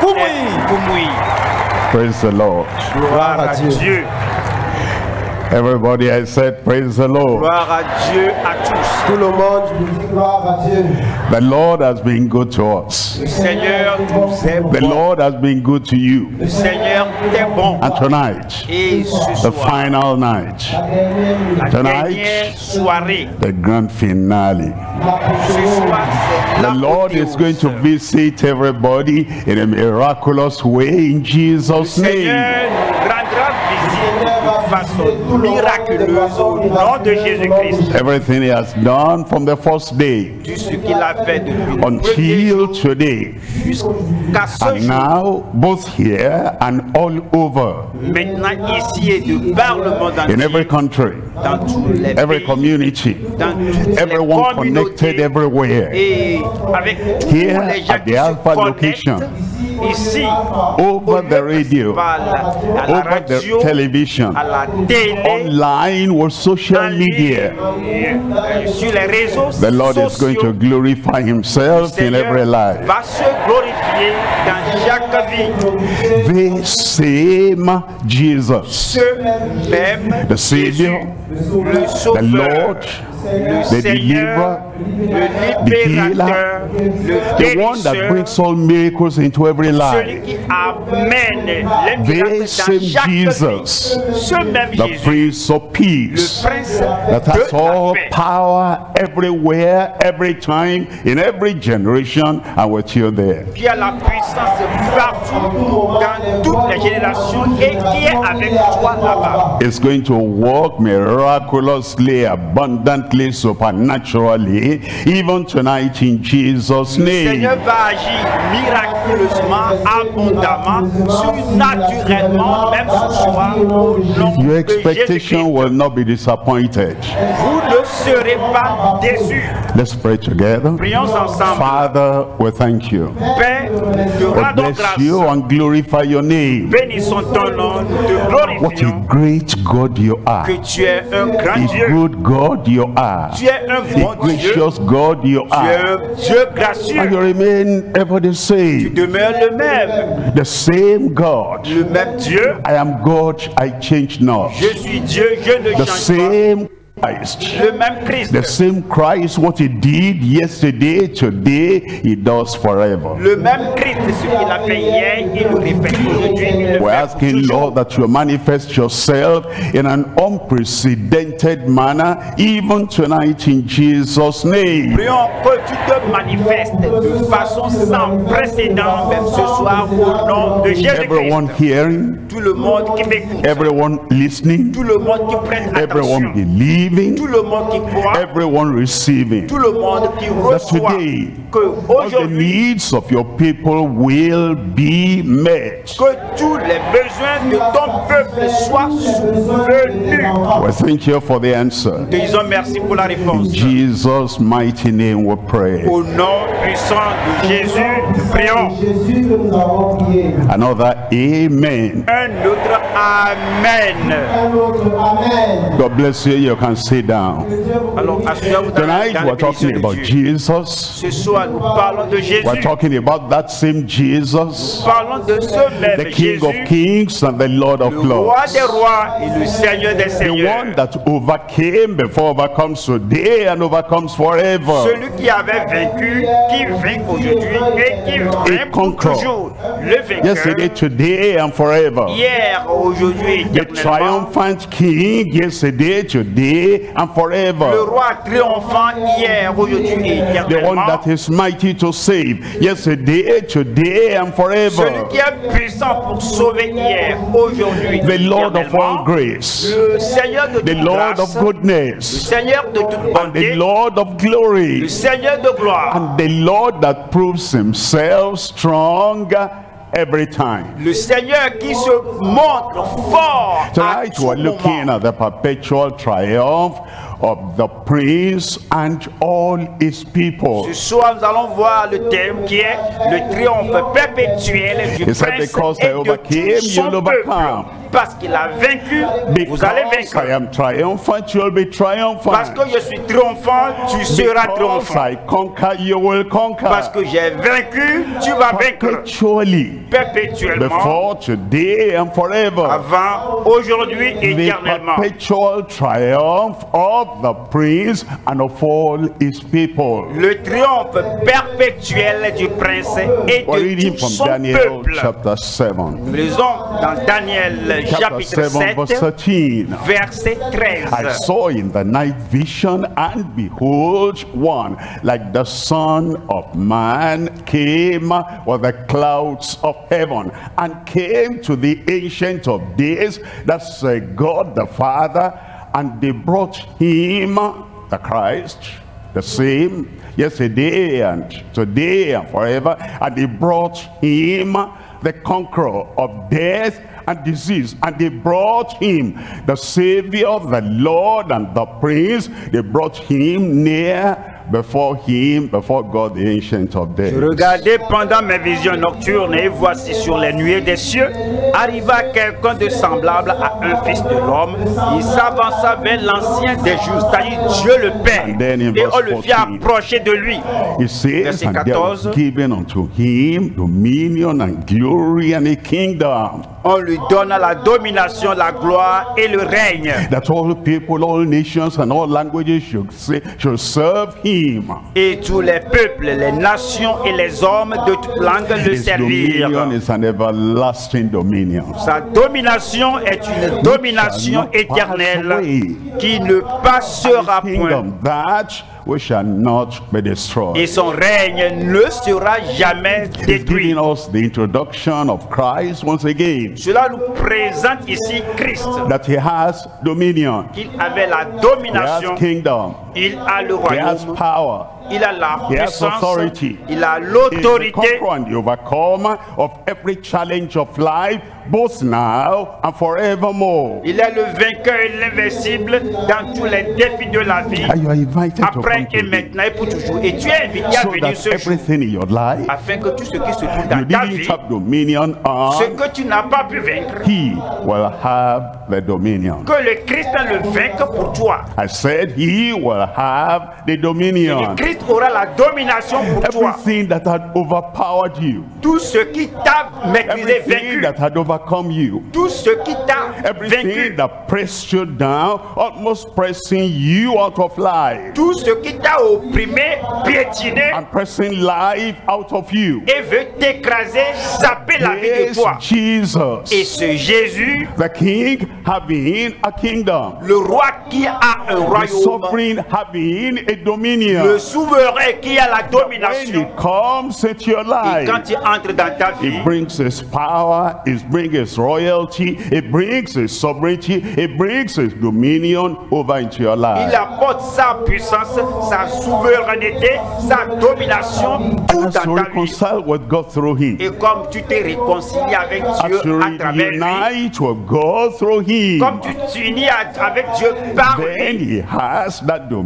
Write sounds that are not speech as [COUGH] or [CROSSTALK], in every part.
kumui Kumui. Praise the Lord. Gloire à Dieu. Dieu. Everybody, I said, praise the Lord. Gloire à Dieu à tous. tout le monde je gloire à Dieu The Lord has been good to us. Le Seigneur nous est The. Lord has been good to you. Le Seigneur est bon. And tonight, Et ce the soir, final night, la tonight, dernière soirée, the grand finale. ce soir, The Lord is going to visit everybody in a miraculous way in Jesus' Seigneur name. nous rendra visite de façon miraculeuse au nom de Jésus-Christ. Everything He has done from the first day Tout ce qu'il a fait depuis until today. jusqu'à ce And jour. now, both here and all over, Maintenant, ici et de par le monde in every country, dans tous les every pays, community, dans toutes everyone les connected everywhere. et avec tous Here les gens at the Alpha location, ici, over the radio, principal, à la over the television, à la télé, online or social media. sur les réseaux The Lord is going to glorify Himself in every life. va se glorifier dans chaque vie. The same Jesus, Ce même the Savior, le the Lord, the deliverer, le libérateur, the one that brings all miracles into every life, qui amène les miracles The same dans chaque Jesus, vie. Ce même the Prince of Peace, that has all power everywhere, every time, in every generation, and with you there. qui a la puissance partout, dans toutes les générations et qui est avec toi là-bas. is going to work miraculously, abundantly, supernaturally, even tonight in Jesus' Le name. Seigneur va agir miraculeusement, abondamment, surnaturellement, même ce soir, au nom Your expectation will not be disappointed. Vous ne serez pas déçus. Let's pray together. Prions ensemble. Father, we thank you. Père, te We rendons bless grâce. you and glorify your name. Bénissons ton nom, nous te What a great God you are. que tu es un grand A Dieu. good God you are. Tu es un A bon Dieu. gracious God you Tu es are. un Dieu And you remain ever the Tu same. demeures le même. The same God. Le même Dieu. I am God, I change not. Je suis Dieu, je ne The change pas. Same Christ. Le même Christ. The same Christ, what he did yesterday, today, he does forever. Le même Christ, ce qu'il a fait hier, il le répète aujourd'hui, il le We're asking. Lord, that you manifest yourself in an unprecedented manner, even tonight in Jesus' name. Prions que tu te manifestes de façon sans précédent, même ce soir, au nom de Everyone Jésus-Christ. hearing, Tout le monde qui m'écoute, everyone listening, tout le monde qui prête everyone attention, believing, le monde qui croit, everyone receiving. tout le monde qui That today, que all the needs of your people will be met. que tous les besoins de ton peuple soient. We thank you for the answer. Merci pour la. In Jesus' mighty name we pray. Au nom puissant de Jésus, prions. Jésus que nous avons prié Another amen. Amen. un autre Amen God bless you. You can sit down. Que Dieu vous Alors, asseyez-vous dans, la- Tonight we're talking about Jesus. Ce soir, nous parlons de Jésus. We're talking about that same Jesus, Parlons de ce même the King of Kings and the Lord of Lords. des rois et le Seigneur des The one that overcame before overcomes today and overcomes forever. Celui qui avait vaincu, qui vainc aujourd'hui et qui vainc pour conqueror. toujours. Le vainqueur, Yesterday, today, and forever. hier, aujourd'hui The triumphant King, yesterday, today, and Le forever. roi triomphant hier, aujourd'hui et The one that is mighty to save, yesterday, today, and Celui forever. qui est puissant pour sauver hier, aujourd'hui, The Lord of all grace, Le Seigneur de the toute Lord grâce, of le goodness, Seigneur de toute and the Lord of le glory, Seigneur de gloire, and the Lord that proves himself strong every time. le Seigneur qui se montre fort Tonight we're looking at the perpetual triumph of the prince and all his people. Ce soir, nous allons voir le thème qui est le triomphe perpétuel du prince et de overcame, tout son peuple. Parce qu'il a vaincu, vous allez I vaincre. am triumphant, you'll be Parce que je suis triomphant, tu seras triomphant. I conquer, you will Parce que j'ai vaincu, tu vas vaincre. Perpétuellement, Before today and forever. avant, aujourd'hui, The éternellement. perpetual triumph of the prince and of all his people. Le triomphe perpétuel du prince et de tout son Daniel peuple. chapter 7. Nous lisons dans Daniel chapitre 7 verse 13. I saw in the night vision, and behold, one like the Son of Man came with the clouds of heaven, and came to the Ancient of Days, that's uh, God the Father, and they brought him, the Christ, the same yesterday and today and forever, and they brought him, the conqueror of death and disease and they brought him the savior the lord and the prince. They brought him near before him before god the ancient of days Je regardais pendant mes visions nocturnes et voici sur les nuées des cieux arriva quelqu'un de semblable à un fils de l'homme. Il s'avança vers l'ancien des jours, c'est-à-dire Dieu le Père. Et on le fit 14, approcher de lui. He says, Verset and there was 14. given unto him dominion and glory and a kingdom, On lui donna la domination, la gloire et le règne. that all people, all nations, and all languages should say, should serve him. Et tous les peuples, les nations et les hommes de toute langue le servirent. Sa domination est une domination éternelle qui ne passera point. Kingdom that we shall not be destroyed. Et son règne ne sera jamais détruit. giving us the introduction of Christ once again, Cela nous présente ici Christ, that he has dominion, qu'il avait la he has domination, kingdom, il a le royaume. Il a la puissance. Il a l'autorité. Il est le vainqueur et l'invincible dans tous les défis de la vie. Après et maintenant et pour toujours. Et tu es invité à venir ce jour afin que tout ce qui se trouve dans ta vie, ce que tu n'as pas pu vaincre, que le Christ le vainque pour toi. I said he will have the Et dominion. Christ aura la domination pour toi. Everything that had overpowered you, Tout ce qui t'a maîtrisé, everything vaincu, that had overcome you, tout ce qui t'a everything vaincu, that pressed you down, almost pressing you out of life tout ce qui t'a opprimé, piétiné and pressing life out of you. et veut t'écraser, saper la vie de toi. Et Jesus, ce Jésus, the King having a kingdom, le roi qui a un the royaume, sovereign having a le dominion. souverain qui a la When domination. he comes into your Et life, quand il entre dans ta vie, It brings his power, it brings his royalty, it brings his sovereignty, it brings his dominion over into your il life. apporte sa puissance, sa souveraineté, sa domination tout dans ta vie. with God through him, Et comme tu t'es réconcilié avec Dieu à travers lui, unite with God through him, comme tu t'unis avec Dieu par then lui, he has that dominion,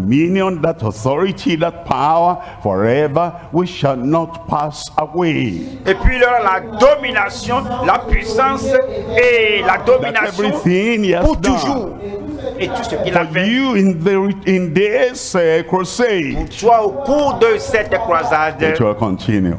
that authority, that power forever, which shall not pass away. et puis il aura la domination, la puissance et la That domination everything he has pour done toujours. Et tout ce qu'il a for you in the in this uh, crusade, soit au cours de cette croisade, it will continue.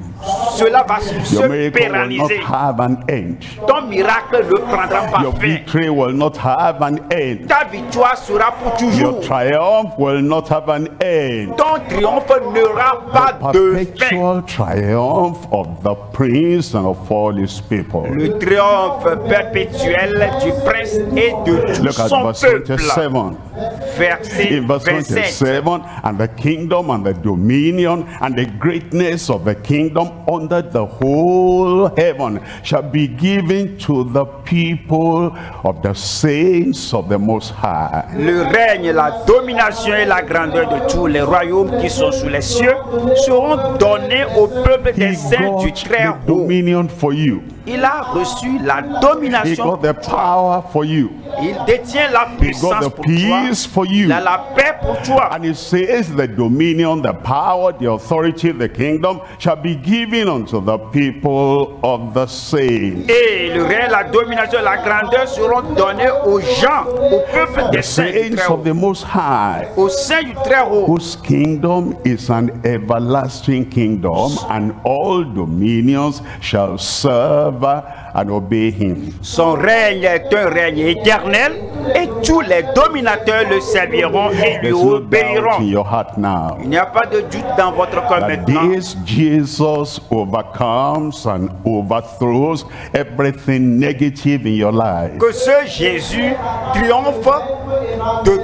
cela va Your se will not pérenniser. have an end. Ton miracle ne prendra pas Your fin. victory will not have an end. Ta victoire sera pour Your triumph will not have an end. Ton triomphe n'aura pas de fin. Perpetual triumph of the prince and of all his people. Le triomphe perpétuel du prince et de tout Look at son verse peuple. 27. Verset In verse 27. 27, and the kingdom and the dominion and the greatness of the kingdom under the whole heaven shall be given to the people of the saints of the Most High. Le règne, la domination et la grandeur de tous les royaumes qui sont sous les cieux seront donnés au peuple des saints du got très the haut. dominion for you. Il a reçu la domination. He got the power for you. Il détient la puissance the pour toi. peace for you. Il a la paix pour toi. And it says the dominion, the power, the authority, the kingdom shall be given unto the people of the saints. Et le règne, la domination la grandeur seront données aux gens, au peuple des The saints du saints of the Most High, Au sein du Très Haut. whose kingdom is an everlasting kingdom, and all dominions shall serve and obey him. Son règne est un règne éternel et tous les dominateurs le serviront et lui obéiront. in your heart now. Il n'y a pas de doute dans votre cœur that maintenant. this Jesus overcomes and overthrows everything negative in your life. Que ce Jésus triomphe de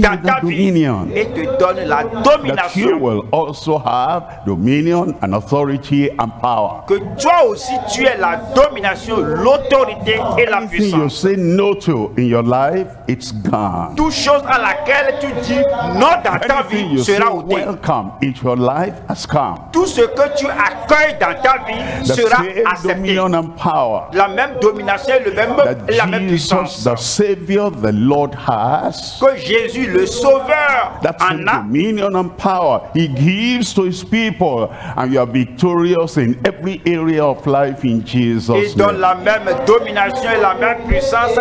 dans ta that vie dominion. et te donne la That you domination. will also have dominion and authority and power. Que toi aussi tu aies la domination, l'autorité et la Anything you puissance. say no to in your life, it's gone. Toute chose à laquelle tu dis non dans ta Anything vie sera ôté. welcome into your life has come. Tout ce que tu accueilles dans ta vie The sera accepté. dominion and power La même domination, le même, that la même puissance. the Savior, the Lord has Que Jésus, le Sauveur, en a. dominion and power he gives to his people, and you are victorious in every area of life in Jesus' Il donne la même domination et la même puissance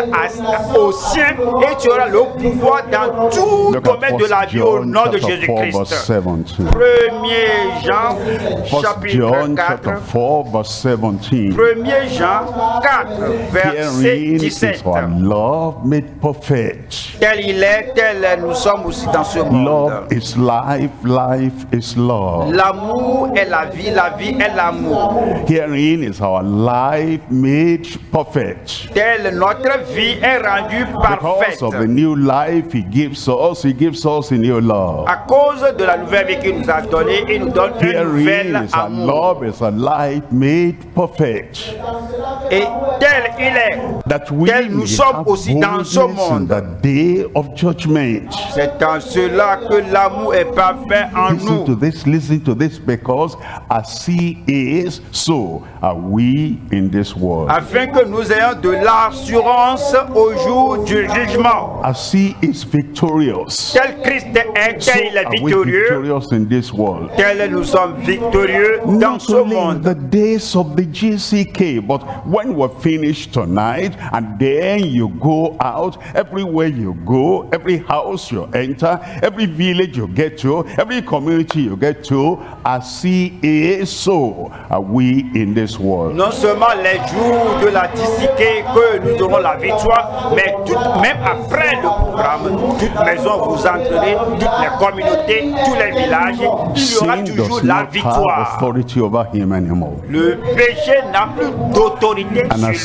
aux siens et tu auras le pouvoir dans tout domaine de la 1 vie au John nom de chapter 4, verse Jésus-Christ. 17. 1er Jean, 1 chapitre John 4. chapter 4, verse 17. 1er Jean 4, verset Herein is 17. our love made perfect. Tel il est, tel nous sommes aussi dans ce monde. Love is life, life is love. L'amour est la vie, la vie est l'amour. Herein is our life made perfect. Telle notre vie est rendue parfaite. Because of the new life he gives us, he gives us a new love. À cause de la nouvelle vie qu'il nous a donnée, il nous donne un Herein nouvel is a amour. love, is a life made perfect. Et tel il est, That we Tel nous sommes aussi dans ce monde. the day of judgment. c'est en cela que l'amour est parfait en Listen to nous. this, listen to this, because as he is, so are we in this world. Afin que nous ayons de l'assurance au jour du jugement. As he is victorious, Tel Christ est, so il est are we victorieux, victorious in this world. tel nous sommes victorieux dans Not ce monde. the days of the GCK, but when we're finished tonight, and then you go out, everywhere you go, every house you enter, every village you get to, every community you get to, as he is, so are we in this world. Non seulement les jours de la que nous aurons la victoire, mais tout, même après le programme, toute maison vous entrerez, toutes les communautés, tous les villages, il y aura toujours la victoire. authority over him anymore. Le péché n'a plus d'autorité sur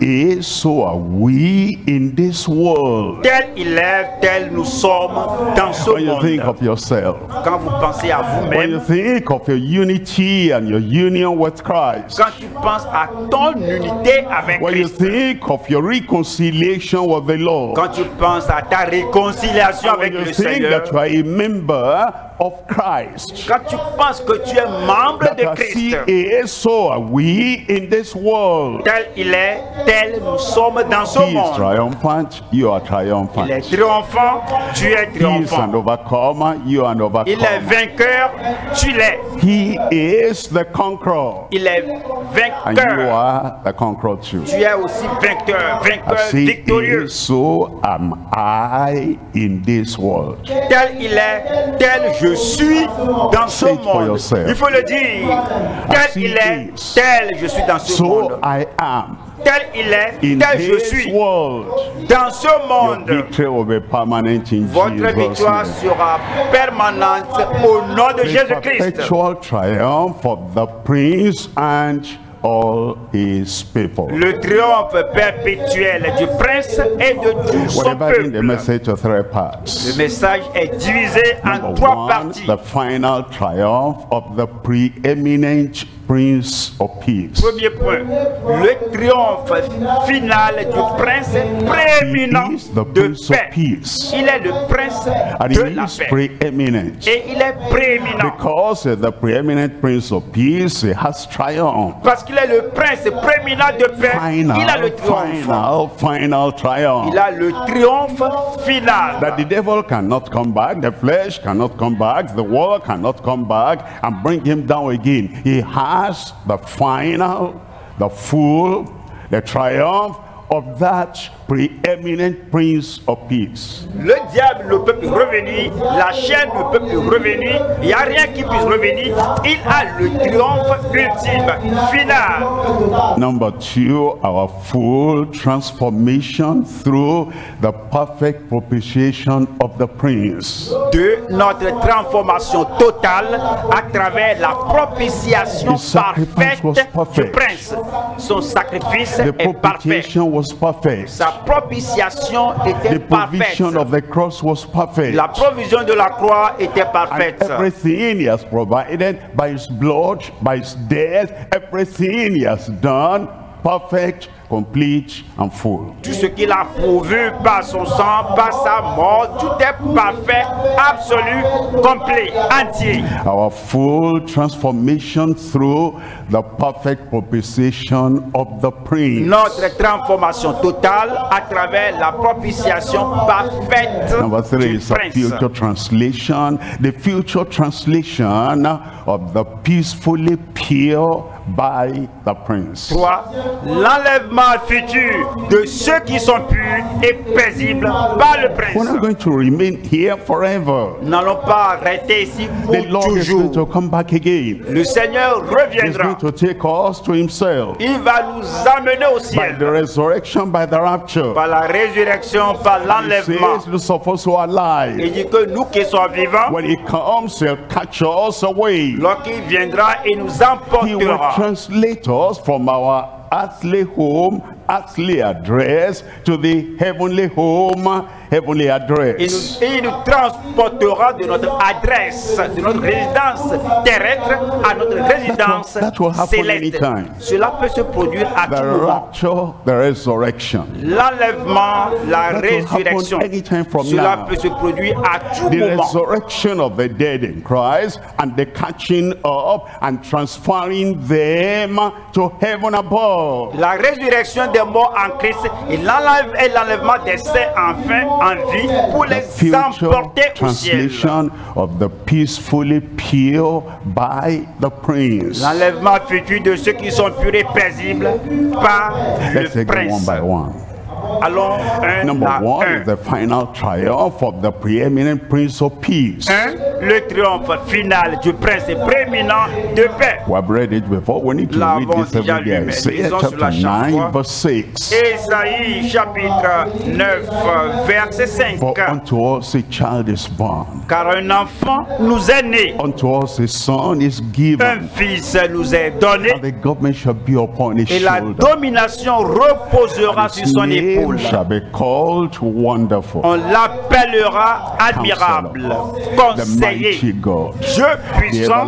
lui. So are we in this world. Tel il est, tel nous sommes dans ce When you think monde. of yourself, Quand vous pensez à when you vous-même, think of your unity and your union with Christ, quand tu penses à ton unité avec when you Christ, think of your reconciliation with the Lord, quand tu penses à ta réconciliation when you le think Seigneur, that you are a member of Christ, quand tu penses que tu es membre de as he Christ, is, so are we in this world. tel il est, tel nous sommes dans ce He is monde. triumphant, you are Il est triumphant. triomphant, tu es He is an triomphant. overcomer, you are an Il est vainqueur, tu l'es. He is the conqueror, Il est and you vainqueur. are the conqueror too. Tu es aussi vainqueur, vainqueur, As he victorieux. is, so am I in this world. Tel il est, tel je suis dans ce Say monde. Il faut le dire. Tel he il est, is. tel je suis dans ce So monde. I am Tel il est, in tel je suis world. dans ce monde. Votre victoire sera permanente au nom de Jésus-Christ. all his people. Le triomphe perpétuel du prince et de tout son the peuple. message to three Le message est divisé en trois one, parties. the final triumph of the preeminent Prince of Peace. Premier point, le triomphe final du prince prééminent He is the de Prince of paix. Peace. Il est le prince And de he la is paix. Et il est prééminent. Because the preeminent Prince of Peace has triumph. Parce qu'il est le prince prééminent de paix. il a Final, le triomphe. final, final triumph. Il a le triomphe final. That the devil cannot come back, the flesh cannot come back, the world cannot come back and bring him down again. He has the final, the full, the triumph of that preeminent Prince of Peace. Le diable ne peut plus revenir, la chaîne ne peut plus revenir, il n'y a rien qui puisse revenir. Il a le triomphe ultime, final. Number two, our full transformation through the perfect propitiation of the Prince. De notre transformation totale à travers la propitiation parfaite du prince. Son sacrifice The est parfait. propitiation was perfect. Sa propitiation était The parfaite. provision of the cross was perfect. La provision de la croix était And parfaite. everything he has provided by his blood, by his death, everything he has done, perfect, complete, and full. Tout ce qu'il a pourvu par son sang, par sa mort, tout est parfait, absolu, complet, entier. Our full transformation through the perfect propitiation of the Prince. Notre transformation totale à travers la propitiation parfaite Number three is a future translation. The future translation of the peacefully pure by the Prince. 3. L'enlèvement futur de ceux qui sont purs et paisibles par le We're prince. not going to remain here forever. Nous n'allons pas rester ici pour The Lord is going to toujours. come back again. Le Seigneur He's reviendra. going to take us to himself. Il va nous amener au by ciel the resurrection, by the rapture. par la résurrection, par l'enlèvement. Il dit que nous qui sommes vivants, when he comes, he'll catch us away. lorsqu'il viendra, il nous emportera. Translate us from our earthly home, earthly address, to the heavenly home, heavenly address. nous, il nous transportera de notre adresse, de notre résidence terrestre à notre résidence that will happen céleste. anytime. Cela peut se produire à tout The moment. rapture, the resurrection. L'enlèvement, la That résurrection, anytime from cela now. peut se produire à tout The moment. resurrection of the dead in Christ and the catching up and transferring them to heaven above. La résurrection des morts en Christ et l'enlève- et l'enlèvement des saints enfin en vie pour les emporter au ciel. translation of the peacefully pure by the prince. L'enlèvement futur de ceux qui sont purs et paisibles par Let's le them one prince. by one. Allons un eh? Number à one un. is the final triumph of the preeminent Prince of Peace. Un, le triomphe final du prince prééminent de paix. We have read it before. We need to read this every déjà lu, day. mais Isaiah chapter 9, verse 6. Ésaïe chapitre 9, verset 5. For unto us a child is born, Car un enfant nous est né, unto us a son is given. un fils nous est donné, and the government shall be upon his et la domination reposera sur son name épaule. shall be called Wonderful, On l'appellera admirable, conseiller, God, Dieu puissant,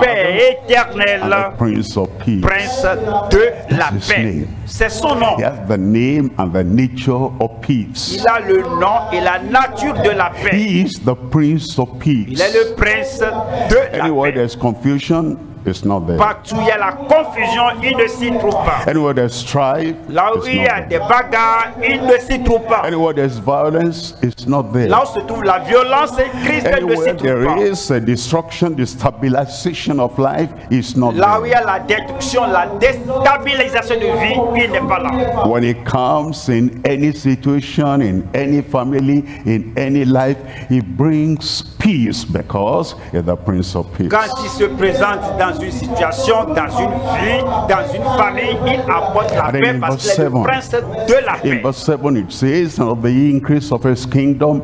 Père éternel, the Prince of Peace. Prince de la That's paix. C'est son nom. He has the name and the nature of peace. Il a le nom et la nature de la paix. He is the Prince of Il Peace. est le prince de la Anywhere paix. there's confusion, it's not there. Partout il y a la confusion, il ne s'y trouve pas. Anywhere there's strife, Là où it's il y a des there. bagarres, il ne s'y trouve pas. Anywhere there's violence, it's not there. Là où se trouve la violence, Christ ne s'y trouve there pas. is a destruction, destabilization of life, it's not Là où il y there. a la destruction, la déstabilisation de vie, il n'est pas là. When it comes in any situation, in any family, in any life, it brings peace because he's the Prince of Peace. Quand il se présente dans une situation, dans une vie, dans une famille, il apporte la paix in parce verse qu'il est le prince de la In paix. verse 7 it says, And of the increase of his kingdom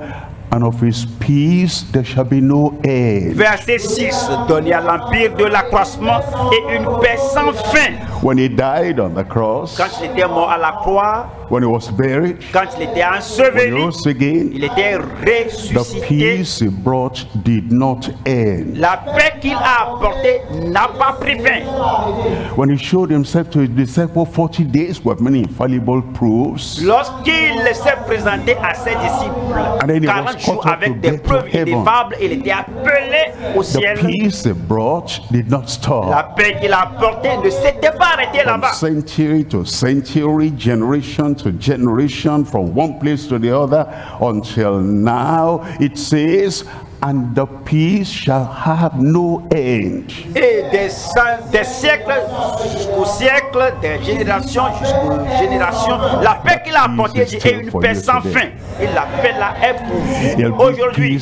and of his peace there shall be no end. Verset 6, donner à l'empire de l'accroissement et une paix sans fin when he died on the cross, quand il était mort à la croix, when he was buried, quand il était when he enseveli, rose again, il était the peace he brought did not end. La paix qu'il a apportée n'a pas pris fin. When he showed himself to his disciples 40 days with many infallible proofs, Lorsqu'il s'est présenté à ses And then he disciples, was 40 jours avec to des preuves il était appelé au the peace he brought did not La stop. paix qu'il a apportée ne s'était pas arrêtée là-bas. century to century, generation to generation, from one place to the other, until now, it says, and the peace shall have no end. Siècles jusqu'au siècle, des générations jusqu'aux générations, la paix qu'il a apportée est une paix sans fin. Et la paix là est pour vous aujourd'hui.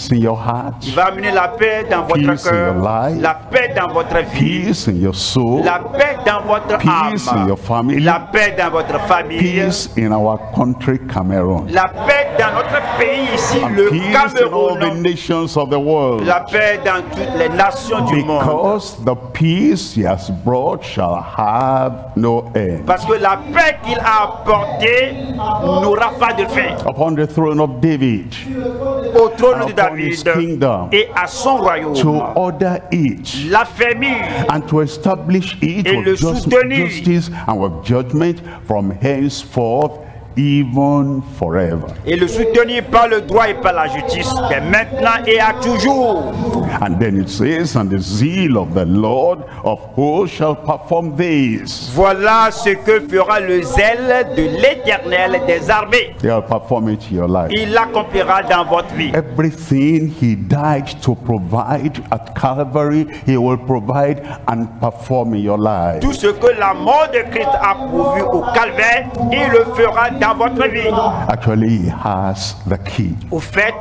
Il va amener la paix dans votre cœur, la paix dans votre vie, la paix dans votre âme, la paix dans votre famille, la paix dans notre pays ici, le Cameroun, la paix dans toutes les nations du monde. Because the peace he has brought shall have no end. Parce que la paix qu'il a apportée n'aura pas de fin. Upon the throne of David, Au trône de David kingdom. et à son to order it l'affermir and to establish it Et le with just- soutenir. justice and with judgment from henceforth, even forever. et le soutenir par le droit et par la justice, dès maintenant et à toujours. And then it says, and the zeal of the Lord of hosts shall perform this. Voilà ce que fera le zèle de l'éternel des armées. They'll perform it in your life. Il l'accomplira dans votre vie. Everything he died to provide at Calvary, he will provide and perform in your life. Tout ce que la mort de Christ a pourvu au calvaire, il le fera dans votre vie. Actually, he has the key. Au fait,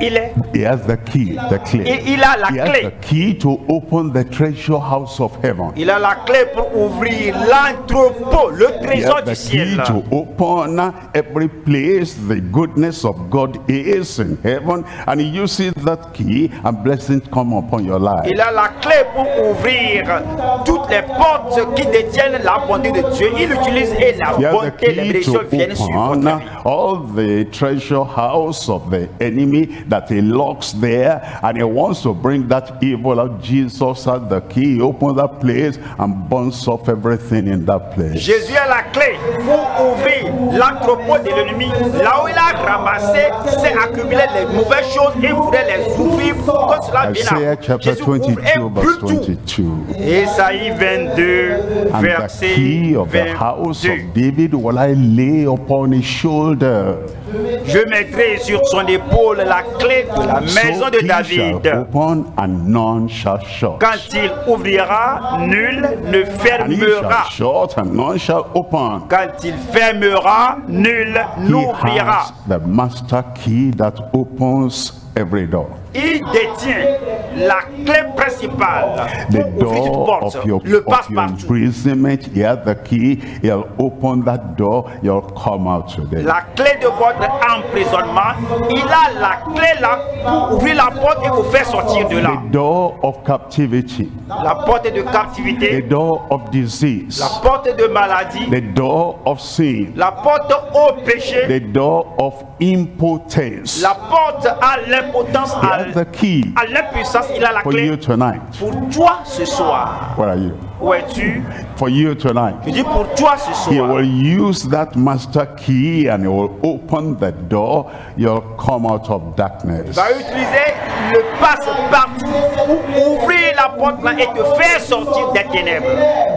il est He has the key, the Il, a la He has clé. the key to open the treasure house of heaven. Il a la clé pour ouvrir l'entrepôt, le He trésor has du the key ciel. to open every place the goodness of God is in heaven. And he uses that key and blessings come upon your life. Il a la clé pour ouvrir toutes les portes qui détiennent la bonté de Dieu. Il utilise et la bonté, les key to viennent sur votre open all the treasure house of the enemy that he locks there and he wants to bring that evil out. Jesus has the key. He opens that place and burns off everything in that place. Jésus a la clé pour ouvrir l'entrepôt de l'ennemi. Là où il a ramassé, c'est accumulé les mauvaises choses et voudrait les ouvrir pour que cela vienne Isaiah à chapter Jésus ouvre 22 et verse brûle tout. 22. Ésaïe 22, And the key of the house of David will I lay upon his shoulder. Je mettrai sur son épaule la clé de la maison So de David. open and none shall shut. Quand il ouvrira, nul ne And fermera. shut and none shall open. Quand il fermera, nul n'ouvrira. the master key that opens every door. Il détient la clé principale The door of your, Le of your passe-partout. imprisonment, he has the key. He'll open that door. You'll come out today. La clé de votre emprisonnement, il a la clé là pour ouvrir la porte et vous faire sortir de là. The door of captivity, La porte de the captivité, door of disease, la porte de maladie, the door of sin, la porte au péché, the door of impotence. la porte à l'impotence, à, the key à l'impuissance, il a la for you tonight. pour toi ce soir. Where are you? Où es-tu? For you tonight. Je dis pour toi ce He will use that master key and he will open the door. You'll come out of darkness. va utiliser le passe-partout pour ouvrir la porte là et te faire sortir des ténèbres.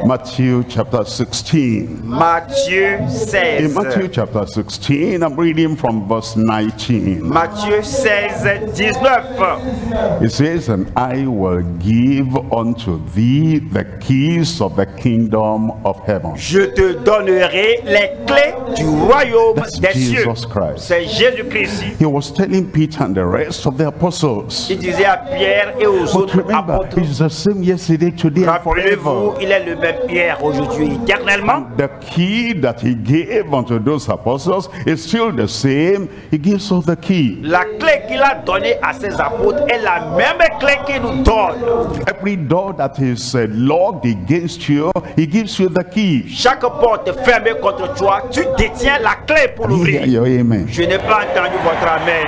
Matthew chapter 16. Matthieu In 16. Matthew chapter 16, I'm reading from verse 19. Matthieu 16, 19. It says, And I will give unto thee the keys of the kingdom of heaven. Je te donnerai les clés du royaume That's des cieux. Jesus Christ. C'est Jésus-Christ. He was telling Peter and the rest of the apostles. Il disait à Pierre et aux But autres remember, apôtres. he's the same yesterday, today, and Rappelez-vous, forever. il est le même Pierre aujourd'hui éternellement. The key that he gave unto those apostles is still the same. He gives us the key. La clé qu'il a donnée à ses apôtres est la même clé qu'il nous donne. Every door that is uh, locked against you, he He gives you the key. Chaque porte fermée contre toi, tu détiens la clé pour l'ouvrir. amen. Je n'ai pas entendu votre amen.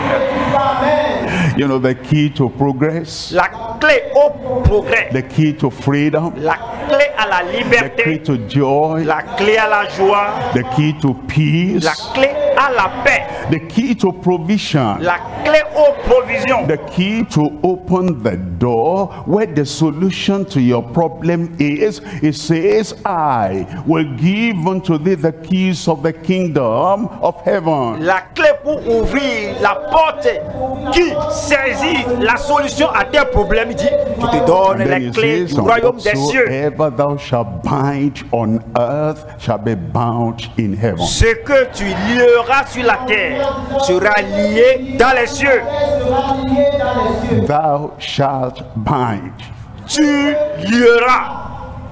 You know the key to progress, La clé au progrès, the key to freedom, la clé à la liberté. the key to joy, la clé à la joie, the key to peace, la clé à la paix, the key to provision. la clé aux provisions. The key to open the door where the solution to your problem is, it says, I will give unto thee the keys of the kingdom of heaven. La clé pour ouvrir la porte qui saisit la solution à tes problèmes, il dit, je te donne les clés du "And royaume des cieux. thou shalt bind on earth shall be bound in heaven. Ce que tu lieras sur la terre sera lié dans les cieux. Thou shalt bind. Tu lieras.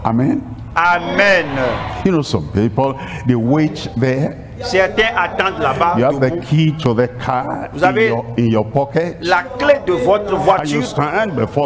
Amen. Amen. You know, some people, they wait there. Certains attendent là-bas. You have the key to the car Vous in avez your, in your pocket. La clé de votre voiture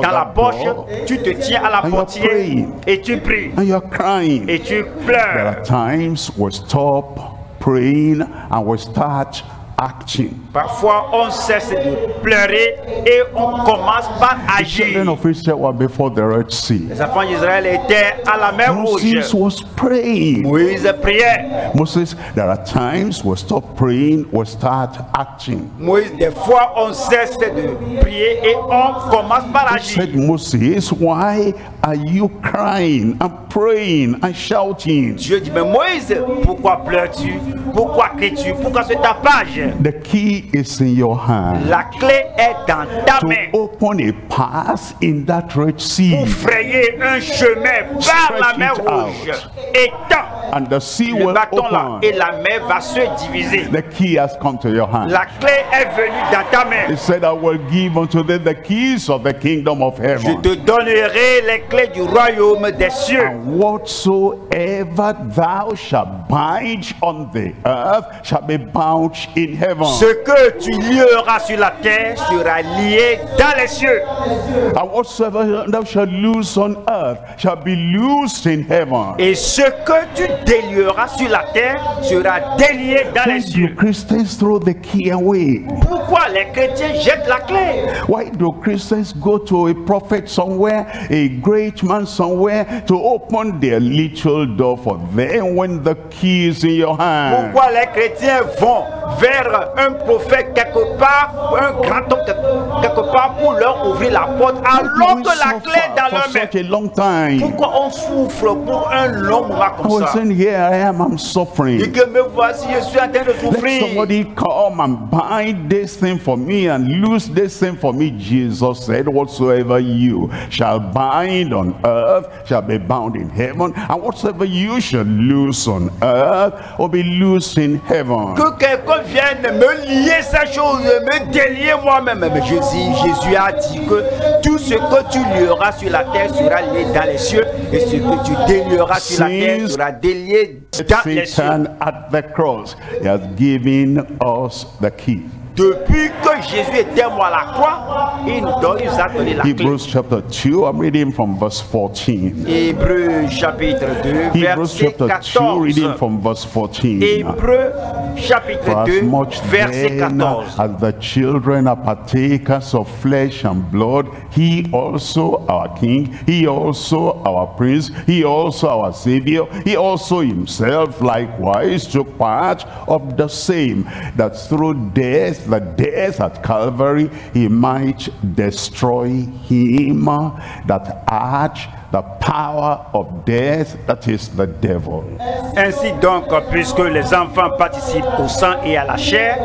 dans la poche, door tu te tiens à la And portière et tu pries and you're crying. et tu There pleures. are times we stop praying and we start acting. Parfois, on cesse de pleurer et on commence par agir. The children of Israel were before the Red Sea. Les enfants d'Israël étaient à la mer Moses rouge. was praying. Moïse priait. Moses, there are times we stop praying, we start acting. Moïse, des fois, on cesse de prier et on commence par agir. said, Moses, why are you crying and praying and shouting? Dieu dit, mais Moïse, pourquoi pleures-tu Pourquoi cries-tu Pourquoi se tapage The key is in your hand La clé est dans ta to main. open a path in that Red Sea. pour frayer un chemin par la mer rouge. Étends And the sea le will bâton là et open. la mer va se diviser. The key has come to your hand. La clé est venue dans ta main. He said, I will give unto thee the keys of the kingdom of heaven. Je te donnerai les clés du royaume des cieux. And whatsoever thou shalt bind on the earth shall be bound in heaven. Ce que tu lieras sur la terre sera lié dans les cieux. And whatsoever thou shalt loose on earth shall be loosed in heaven. Et ce que tu délieras sur la terre sera délié dans Why les do cieux. Christians throw the key away? Pourquoi les chrétiens jettent la clé? Why do Christians go to a prophet somewhere, a great man somewhere, to open their little door for them when the key is in your hand? Pourquoi les chrétiens vont vers un prophète quelque part, un grand homme quelque part pour leur ouvrir la porte alors que la clé est dans leur main. Pourquoi on souffre pour un long moment comme ça? here I am, I'm Et suffering. que me voici, je suis en train de Let souffrir. somebody come and bind this thing for me and loose this thing for me. Jesus said, Whatsoever you shall bind on earth shall be bound in heaven, and whatsoever you shall loose on earth will be loosed in heaven. Que quelqu'un vienne me lier ces choses, me délier moi-même. Mais Jésus, Jésus a dit que tout ce que tu lieras sur la terre sera lié dans les cieux, et ce que tu délieras sur la terre sera délié dans les cieux. Satan at the cross he has given us the key. Depuis que Jésus était mort à la croix, il nous donne, il nous a donné la clé. Hebrews chapter 2, I'm reading from verse 14. Hébreu chapitre 2, Hebrews verset chapter 2, reading from verse 14. Hébreu chapitre For as 2, much verset then 14. as the children are partakers of flesh and blood, he also our king, he also our prince, he also our savior, he also himself likewise took part of the same, that through death, the death at Calvary, he might destroy him that had the power of death, that is the devil. Ainsi donc, puisque les enfants participent au sang et à la chair,